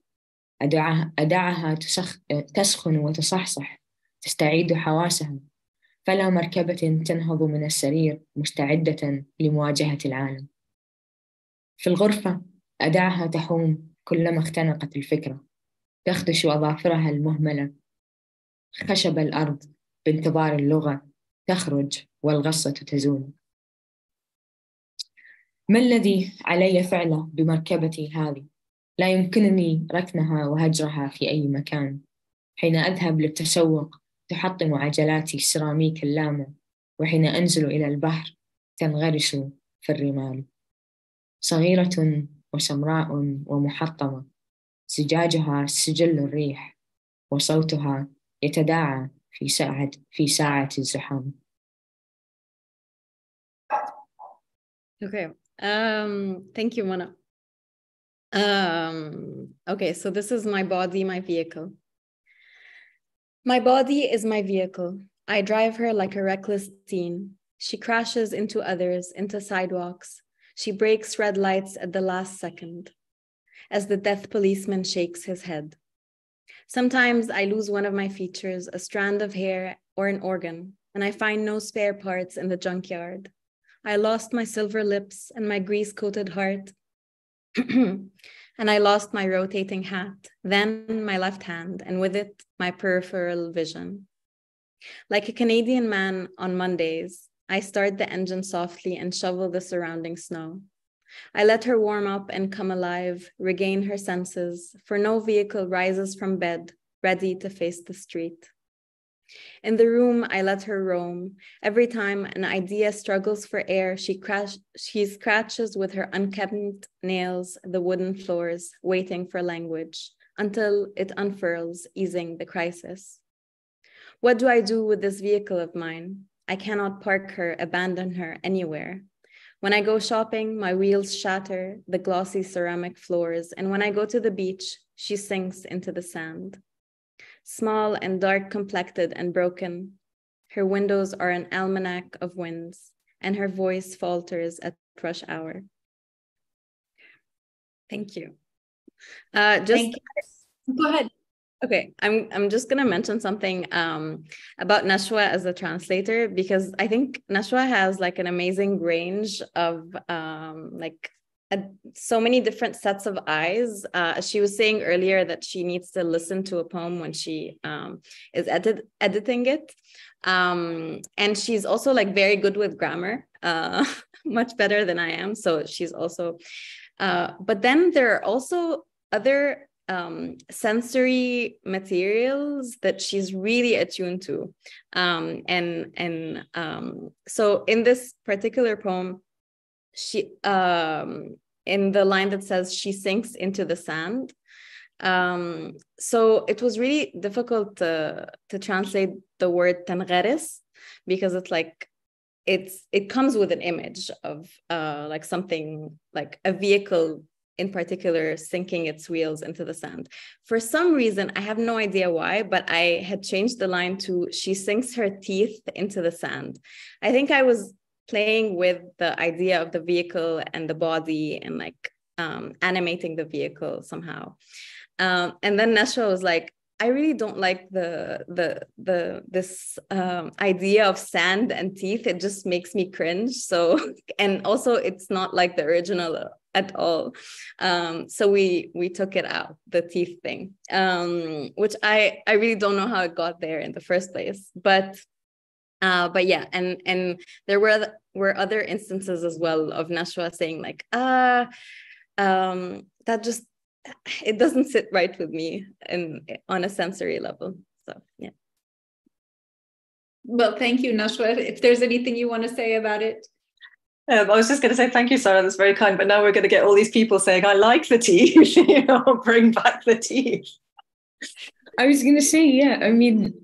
أدعها, أدعها تسخ تسخن وتصحصح تستعيد حواسها. فلا مركبة تنهض من السرير مستعدة لمواجهة العالم. في الغرفة أدعها تحوم كلما اختنقت الفكرة. تخدش أظافرها المهملة خشب الأرض بانتظار اللغة تخرج والغصة تزول. ما الذي علي فعله بمركبتي هذه؟ لا يمكنني ركنها وهجرها في أي مكان. حين أذهب للتسوق تحطم عجلاتي السيراميك اللامع وحين أنزل إلى البحر تنغرس في الرمال. صغيرة وسمراء ومحطمة زجاجها سجل الريح وصوتها يتداعى في ساعة في ساعة الزحام. Okay. Um, thank you, Mona. Um, okay, so this is my body, my vehicle. My body is my vehicle. I drive her like a reckless teen. She crashes into others, into sidewalks. She breaks red lights at the last second as the death policeman shakes his head. Sometimes I lose one of my features, a strand of hair or an organ, and I find no spare parts in the junkyard. I lost my silver lips and my grease coated heart. and I lost my rotating hat, then my left hand, and with it, my peripheral vision. Like a Canadian man on Mondays, I start the engine softly and shovel the surrounding snow. I let her warm up and come alive, regain her senses, for no vehicle rises from bed, ready to face the street. In the room, I let her roam. Every time an idea struggles for air, she, crash, she scratches with her unkempt nails the wooden floors, waiting for language until it unfurls, easing the crisis. What do I do with this vehicle of mine? I cannot park her, abandon her anywhere. When I go shopping, my wheels shatter the glossy ceramic floors, and when I go to the beach, she sinks into the sand. Small and dark complected and broken, her windows are an almanac of winds, and her voice falters at rush hour. Thank you. Uh, just Thank you. go ahead. Okay, I'm I'm just gonna mention something um, about Nashwa as a translator because I think Nashwa has like an amazing range of um, like a, so many different sets of eyes. Uh, she was saying earlier that she needs to listen to a poem when she um, is edit- editing it, um, and she's also like very good with grammar, uh, much better than I am. So she's also, uh, but then there are also other um, sensory materials that she's really attuned to. Um, and and um, so in this particular poem, she um, in the line that says she sinks into the sand. Um, so it was really difficult to, to translate the word tangaris because it's like it's it comes with an image of uh, like something like a vehicle in particular sinking its wheels into the sand. For some reason, I have no idea why, but I had changed the line to she sinks her teeth into the sand. I think I was playing with the idea of the vehicle and the body and like um, animating the vehicle somehow. Um, and then Nashwa was like, I really don't like the the the this um, idea of sand and teeth. It just makes me cringe. So and also it's not like the original at all. Um, so we we took it out the teeth thing, um, which I I really don't know how it got there in the first place. But uh, but yeah, and and there were were other instances as well of Nashwa saying like ah. Um, that just it doesn't sit right with me and on a sensory level. So yeah. Well, thank you, Nashwa. If there's anything you want to say about it. Um, I was just going to say thank you, Sara. That's very kind. But now we're going to get all these people saying, "I like the teeth." you know, bring back the teeth. I was going to say, yeah. I mean,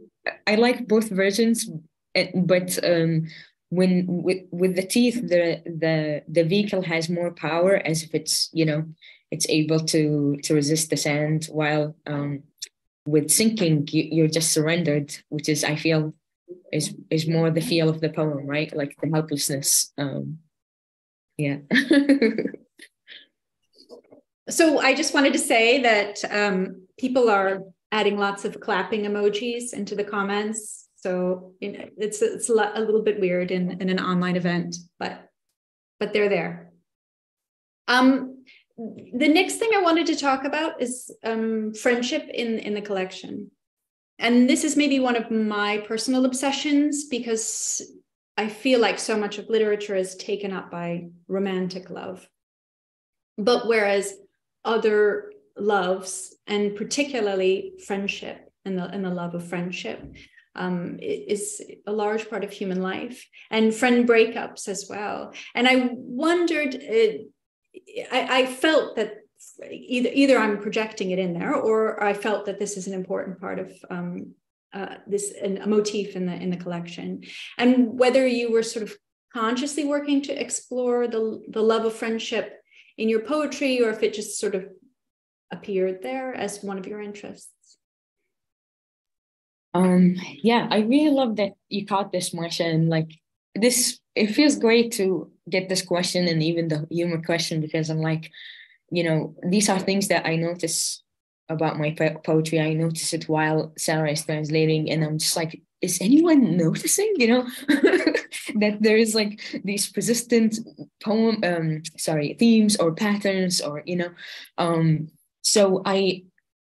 I like both versions, eh, but um, when with with the teeth, the the the vehicle has more power, as if it's you know it's able to to resist the sand while um, with sinking you, are just surrendered which is i feel is is more the feel of the poem right like the helplessness um, yeah. So i just wanted to say that um, people are adding lots of clapping emojis into the comments. So you know, it's it's a, little bit weird in, in an online event but but they're there. Um, the next thing I wanted to talk about is um, friendship in, in the collection. And this is maybe one of my personal obsessions because I feel like so much of literature is taken up by romantic love. But whereas other loves, and particularly friendship and the, and the love of friendship, um, is a large part of human life, and friend breakups as well. And I wondered, uh, I, I felt that either either I'm projecting it in there, or I felt that this is an important part of um, uh, this an, a motif in the in the collection, and whether you were sort of consciously working to explore the the love of friendship in your poetry, or if it just sort of appeared there as one of your interests. Um, yeah, I really love that you caught this, Marcia, and like this it feels great to get this question and even the humor question because I'm like, you know, these are things that I notice about my poetry. I notice it while Sara is translating, and I'm just like, is anyone noticing? You know, that there is like these persistent poem, um, sorry, themes or patterns, or you know, um. So I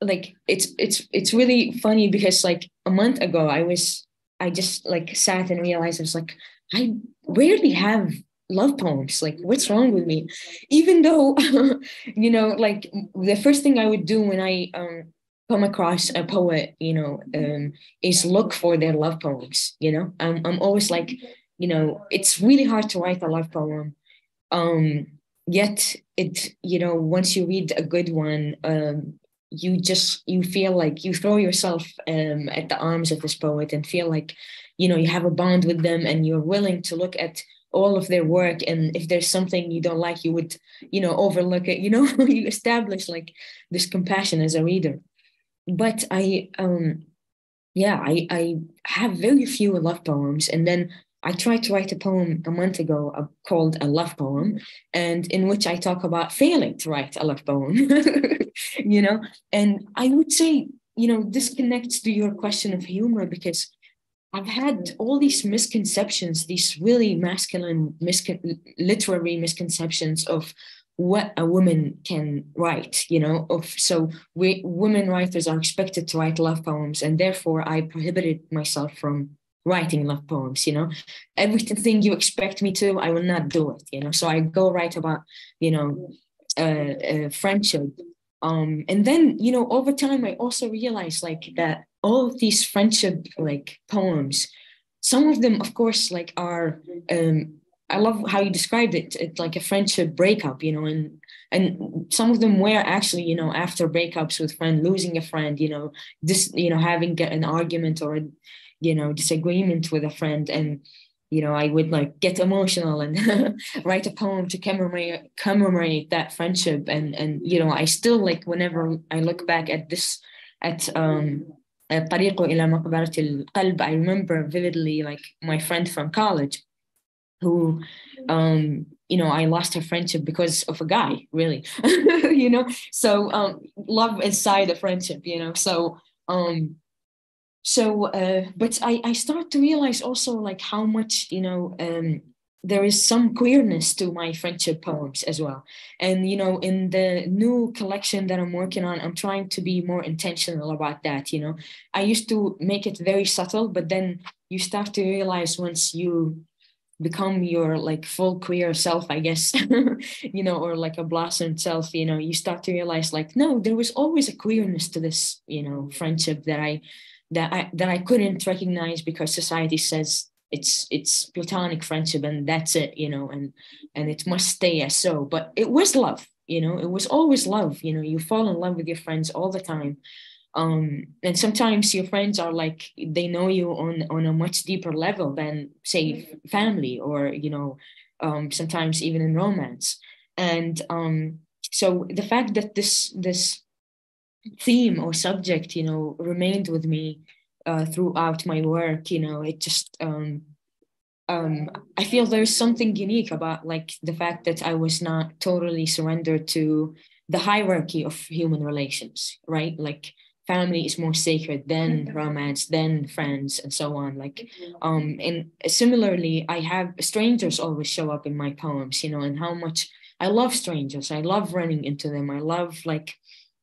like it's it's it's really funny because like a month ago I was I just like sat and realized I was like I rarely have love poems. Like, what's wrong with me? Even though, you know, like the first thing I would do when I um, come across a poet, you know, um, is look for their love poems. You know, I'm I'm always like, you know, it's really hard to write a love poem. Um, yet it, you know, once you read a good one, um, you just you feel like you throw yourself um, at the arms of this poet and feel like you know you have a bond with them and you're willing to look at all of their work and if there's something you don't like you would you know overlook it you know you establish like this compassion as a reader but i um yeah i i have very few love poems and then I tried to write a poem a month ago uh, called A Love Poem, and in which I talk about failing to write a love poem, you know. And I would say, you know, this connects to your question of humor because I've had all these misconceptions, these really masculine miscon- literary misconceptions of what a woman can write, you know, of so we women writers are expected to write love poems, and therefore I prohibited myself from writing love poems, you know. Everything you expect me to, I will not do it, you know. So I go write about, you know, uh, uh, friendship. Um, and then, you know, over time I also realized like that all of these friendship like poems some of them of course like are um i love how you described it. It's like a friendship breakup you know and and some of them were actually you know after breakups with friend losing a friend you know this you know having an argument or a you know disagreement with a friend. And you know, I would like get emotional and write a poem to commemorate commemorate that friendship. And and you know, I still like whenever I look back at this at um طريقه إلى مقبرة القلب I remember vividly like my friend from college who um you know I lost her friendship because of a guy really you know so um love inside a friendship you know so um so uh, but I, I start to realize also like how much you know um, there is some queerness to my friendship poems as well. And you know in the new collection that i'm working on i'm trying to be more intentional about that you know. I used to make it very subtle but then you start to realize once you become your like full queer self i guess you know or like a blossomed self you know you start to realize like no there was always a queerness to this you know friendship that i that I that I couldn't recognize because society says it's it's platonic friendship and that's it, you know, and and it must stay as so. But it was love, you know, it was always love. You know, you fall in love with your friends all the time. Um, and sometimes your friends are like they know you on on a much deeper level than say family or you know um, sometimes even in romance and um, so the fact that this this theme or subject, you know, remained with me uh, throughout my work. You know, it just um, um, I feel there's something unique about like the fact that I was not totally surrendered to the hierarchy of human relations, right? Like family is more sacred than romance, than friends, and so on. Like, um, and similarly, I have strangers always show up in my poems, you know, and how much I love strangers. I love running into them. I love like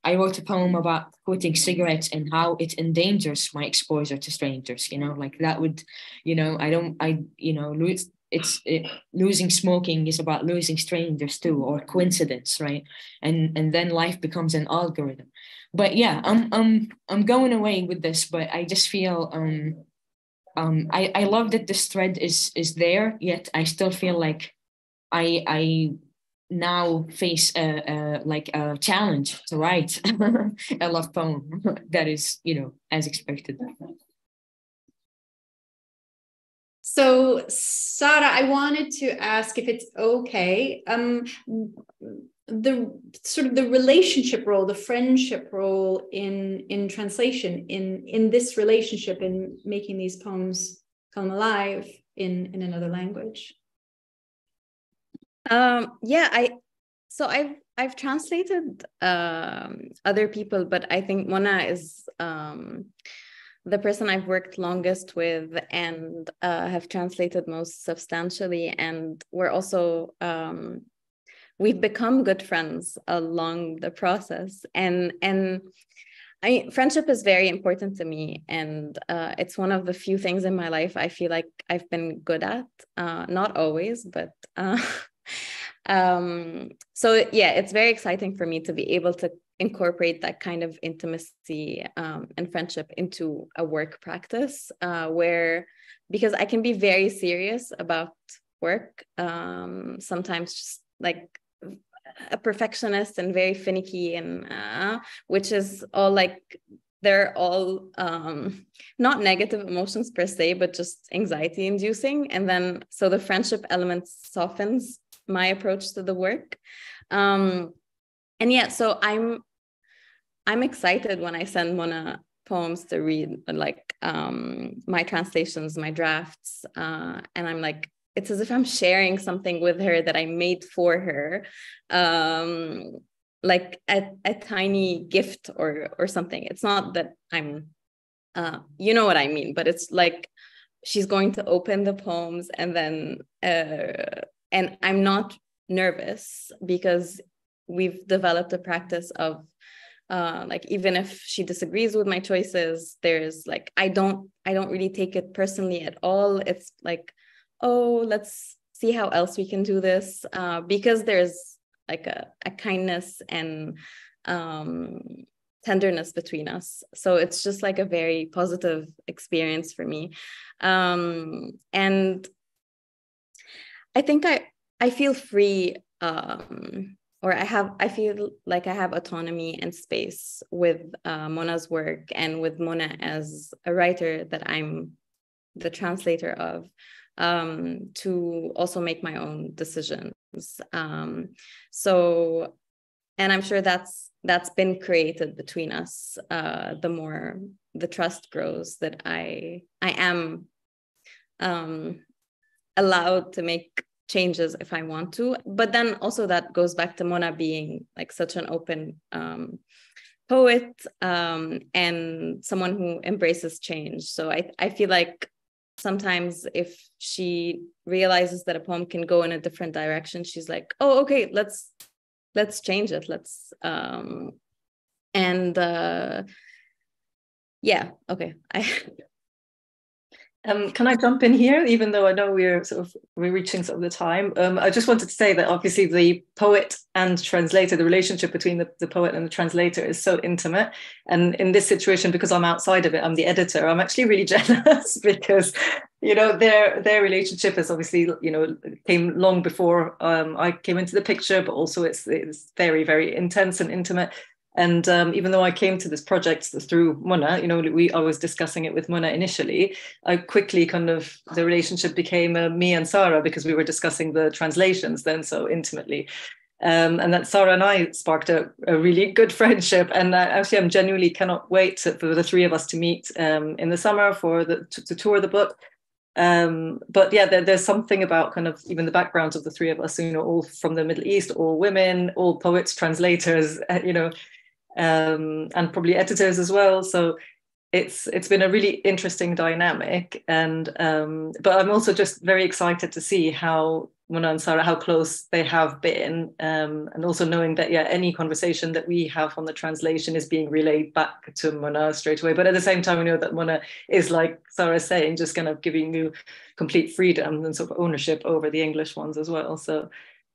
I wrote a poem about quitting cigarettes and how it endangers my exposure to strangers. You know, like that would, you know, I don't, I, you know, lose. It's it, losing smoking is about losing strangers too, or coincidence, right? And and then life becomes an algorithm. But yeah, I'm I'm I'm going away with this, but I just feel um um I I love that this thread is is there. Yet I still feel like I I now face a, a, like a challenge to write a love poem that is you know as expected. So sara i wanted to ask if it's okay um the sort of the relationship role the friendship role in in translation in in this relationship in making these poems come alive in in another language um, yeah, I so I've I've translated um, other people, but I think Mona is um, the person I've worked longest with and uh, have translated most substantially. And we're also um, we've become good friends along the process. And and I friendship is very important to me, and uh, it's one of the few things in my life I feel like I've been good at. Uh, not always, but. Um, so yeah, it's very exciting for me to be able to incorporate that kind of intimacy um, and friendship into a work practice uh, where because I can be very serious about work, um, sometimes just like a perfectionist and very finicky and uh, which is all like they're all um, not negative emotions per se but just anxiety inducing and then so the friendship element softens my approach to the work. Um and yeah so i'm i'm excited when i send mona poems to read like um my translations my drafts uh and i'm like it's as if i'm sharing something with her that i made for her um like a, a tiny gift or or something. It's not that i'm uh you know what i mean but it's like she's going to open the poems and then uh and i'm not nervous because we've developed a practice of uh, like even if she disagrees with my choices there's like i don't i don't really take it personally at all. It's like oh let's see how else we can do this uh, because there's like a, a kindness and um, tenderness between us. So it's just like a very positive experience for me. Um, and I think I I feel free um, or I have I feel like I have autonomy and space with uh, Mona's work and with Mona as a writer that I'm the translator of um, to also make my own decisions. Um, so, and I'm sure that's that's been created between us. Uh, the more the trust grows, that I I am um, allowed to make changes if I want to. But then also that goes back to Mona being like such an open um, poet um, and someone who embraces change. So I, I feel like sometimes if she realizes that a poem can go in a different direction, she's like, oh, okay, let's let's change it. Let's um, and uh, yeah, okay. I Um, can I jump in here, even though I know we're sort of we're reaching sort of the time? Um, I just wanted to say that obviously the poet and translator, the relationship between the, the poet and the translator is so intimate. And in this situation, because I'm outside of it, I'm the editor. I'm actually really jealous because, you know, their their relationship is obviously you know came long before um, I came into the picture, but also it's it's very very intense and intimate. And um, even though I came to this project through Mona, you know, we I was discussing it with Mona initially. I quickly kind of the relationship became uh, me and Sara because we were discussing the translations then so intimately. Um, and that Sara and I sparked a, a really good friendship. And actually, I'm genuinely cannot wait to, for the three of us to meet um, in the summer for the to, to tour the book. Um, but yeah, there, there's something about kind of even the backgrounds of the three of us, you know, all from the Middle East, all women, all poets, translators, you know, um, and probably editors as well. So it's it's been a really interesting dynamic, and um, but I'm also just very excited to see how Mona and Sara how close they have been, um, and also knowing that yeah, any conversation that we have on the translation is being relayed back to Mona straight away. But at the same time, we know that Mona is like Sara saying, just kind of giving you complete freedom and sort of ownership over the English ones as well. So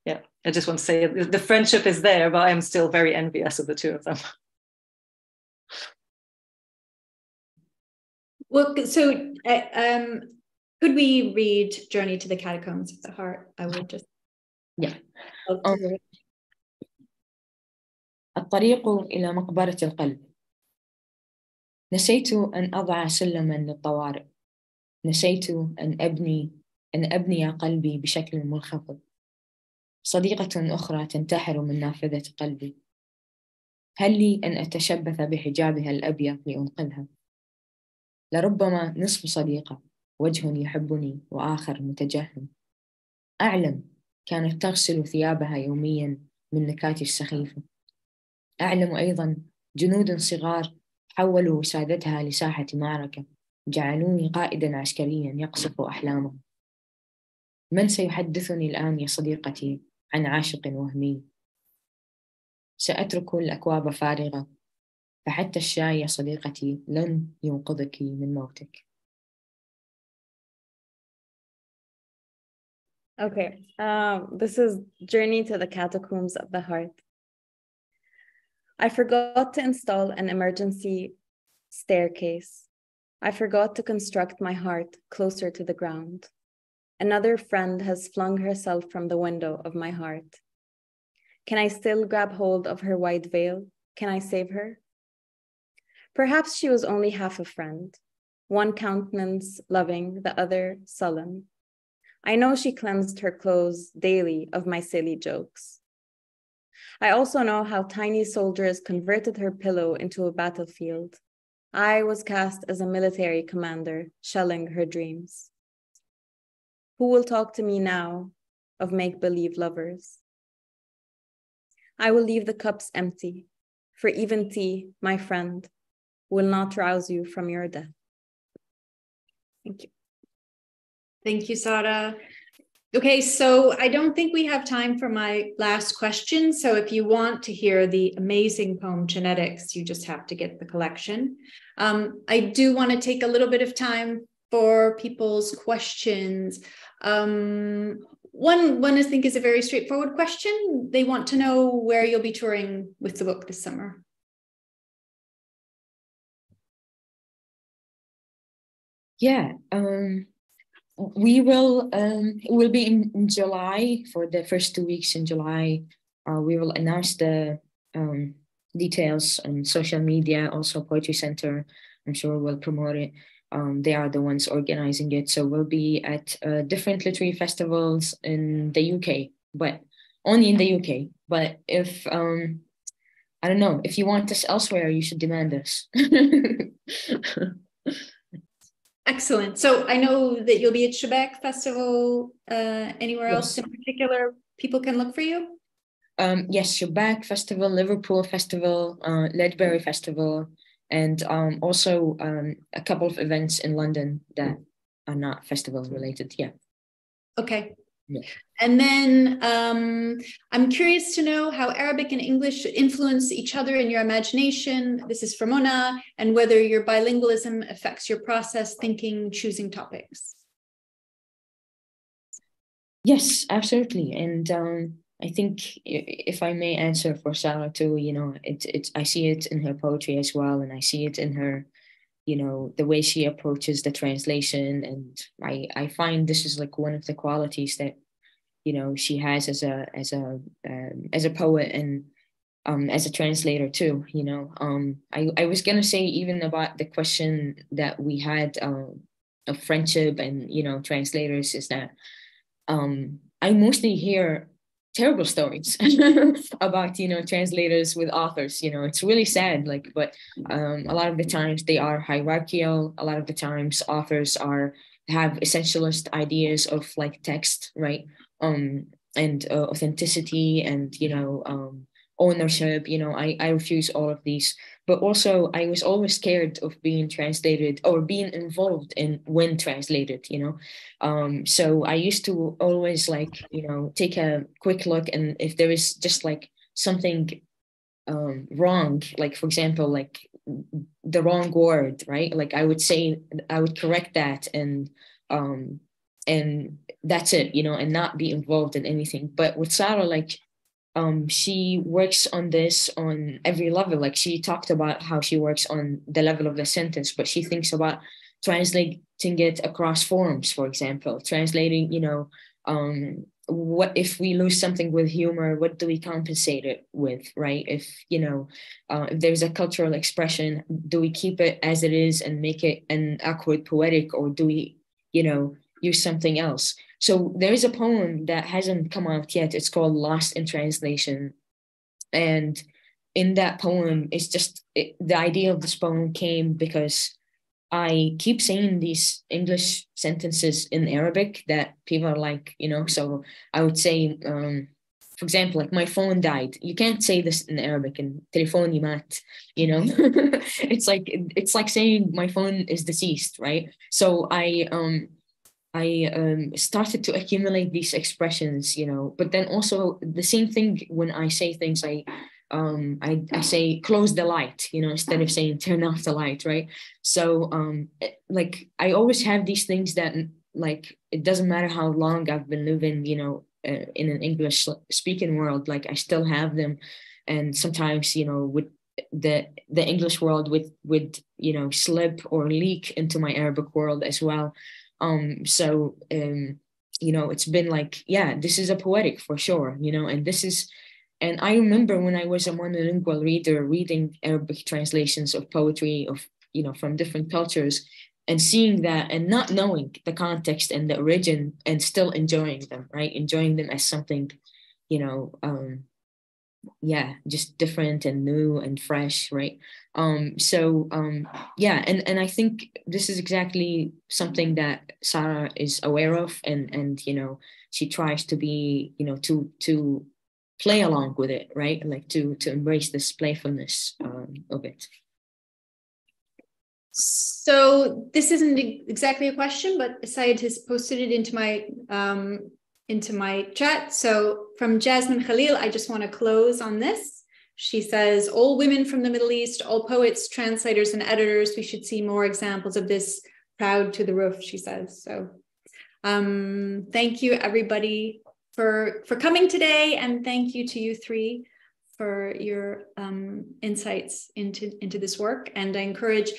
yeah, I just want to say the friendship is there, but I am still very envious of the two of them. Well, so uh, um, could we read Journey to the Catacombs of the Heart? I would just. Yeah. Um, الطريق إلى مقبرة القلب نسيت أن أضع سلما للطوارئ نسيت أن أبني أن أبني قلبي بشكل منخفض صديقة أخرى تنتحر من نافذة قلبي. هل لي أن أتشبث بحجابها الأبيض لأنقذها؟ لربما نصف صديقة وجه يحبني وآخر متجهم. أعلم كانت تغسل ثيابها يوميا من نكاتي السخيفة. أعلم أيضا جنود صغار حولوا وسادتها لساحة معركة جعلوني قائدا عسكريا يقصف أحلامهم. من سيحدثني الآن يا صديقتي؟ عن عاشق وهمي سأترك الأكواب فارغة فحتى الشاي يا صديقتي لن ينقذك من موتك Okay, um, this is Journey to the Catacombs of the Heart. I forgot to install an emergency staircase. I forgot to construct my heart closer to the ground. Another friend has flung herself from the window of my heart. Can I still grab hold of her white veil? Can I save her? Perhaps she was only half a friend, one countenance loving, the other sullen. I know she cleansed her clothes daily of my silly jokes. I also know how tiny soldiers converted her pillow into a battlefield. I was cast as a military commander, shelling her dreams. Who will talk to me now of make believe lovers? I will leave the cups empty, for even tea, my friend, will not rouse you from your death. Thank you. Thank you, Sara. Okay, so I don't think we have time for my last question. So if you want to hear the amazing poem Genetics, you just have to get the collection. Um, I do want to take a little bit of time for people's questions. Um, one, one I think is a very straightforward question. They want to know where you'll be touring with the book this summer. Yeah, um, we will um, will be in, in, July for the first two weeks in July. Uh, we will announce the um, details on social media, also Poetry Center. I'm sure we'll promote it. Um, they are the ones organizing it. So we'll be at uh, different literary festivals in the UK, but only in the UK. But if um, I don't know, if you want us elsewhere, you should demand us. Excellent. So I know that you'll be at Shabak Festival. Uh, anywhere yes. else in particular, people can look for you. Um, yes, Shabak Festival, Liverpool Festival, uh, Ledbury Festival, and um, also um, a couple of events in London that are not festival related. Yeah. Okay. Yeah. And then um, I'm curious to know how Arabic and English influence each other in your imagination. This is from Mona, and whether your bilingualism affects your process, thinking, choosing topics. Yes, absolutely. And um, I think if I may answer for Sara too, you know, it's it's I see it in her poetry as well, and I see it in her, you know, the way she approaches the translation, and I I find this is like one of the qualities that, you know, she has as a as a um, as a poet and um as a translator too. You know, um I I was gonna say even about the question that we had um of friendship and you know translators is that um I mostly hear terrible stories about you know translators with authors you know it's really sad like but um, a lot of the times they are hierarchical a lot of the times authors are have essentialist ideas of like text right? Um and uh, authenticity and you know um ownership you know i i refuse all of these but also i was always scared of being translated or being involved in when translated you know? Um so i used to always like you know take a quick look and if there is just like something um wrong like for example like the wrong word right? Like i would say i would correct that and um and that's it you know and not be involved in anything. But with sara like um, she works on this on every level. Like she talked about how she works on the level of the sentence, but she thinks about translating it across forms, for example, translating, you know, um, what if we lose something with humor what do we compensate it with right? If you know uh, if there's a cultural expression do we keep it as it is and make it an awkward poetic or do we you know use something else so there is a poem that hasn't come out yet. It's called Lost in Translation. And in that poem, it's just it, the idea of this poem came because I keep saying these English sentences in Arabic that people are like, you know, so I would say, um, for example, like my phone died. You can't say this in Arabic and telephone mat, you know. it's like it's like saying my phone is deceased, right? So I um I um, started to accumulate these expressions, you know. But then also the same thing when I say things, I um, I, I say close the light, you know, instead of saying turn off the light, right? So um, like I always have these things that like it doesn't matter how long I've been living, you know, uh, in an English speaking world, like I still have them, and sometimes you know with the the English world would would you know slip or leak into my Arabic world as well. Um, so um, you know, it's been like, yeah, this is a poetic for sure, you know, and this is and I remember when I was a monolingual reader reading Arabic translations of poetry of, you know, from different cultures and seeing that and not knowing the context and the origin and still enjoying them, right? Enjoying them as something, you know, um, yeah just different and new and fresh right um so um yeah and and i think this is exactly something that sara is aware of and and you know she tries to be you know to to play along with it right like to to embrace this playfulness um, of it so this isn't exactly a question but Syed has posted it into my um, into my chat. So from Jasmine Khalil, I just want to close on this. She says, all women from the Middle East, all poets, translators, and editors, we should see more examples of this. Proud to the roof, she says. So um, thank you, everybody, for, for coming today. And thank you to you three for your um, insights into, into this work. And I encourage,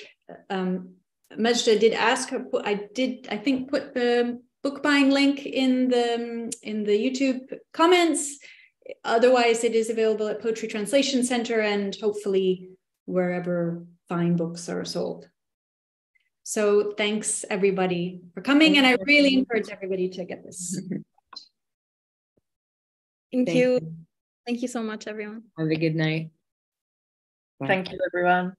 um, Majda did ask I did, I think, put the book buying link in the in the YouTube comments. Otherwise, it is available at Poetry Translation Centre and hopefully wherever fine books are sold. So thanks everybody for coming. And I really encourage everybody to get this. Thank, Thank you. you. Thank you so much, everyone. Have a good night. Bye. Thank you, everyone.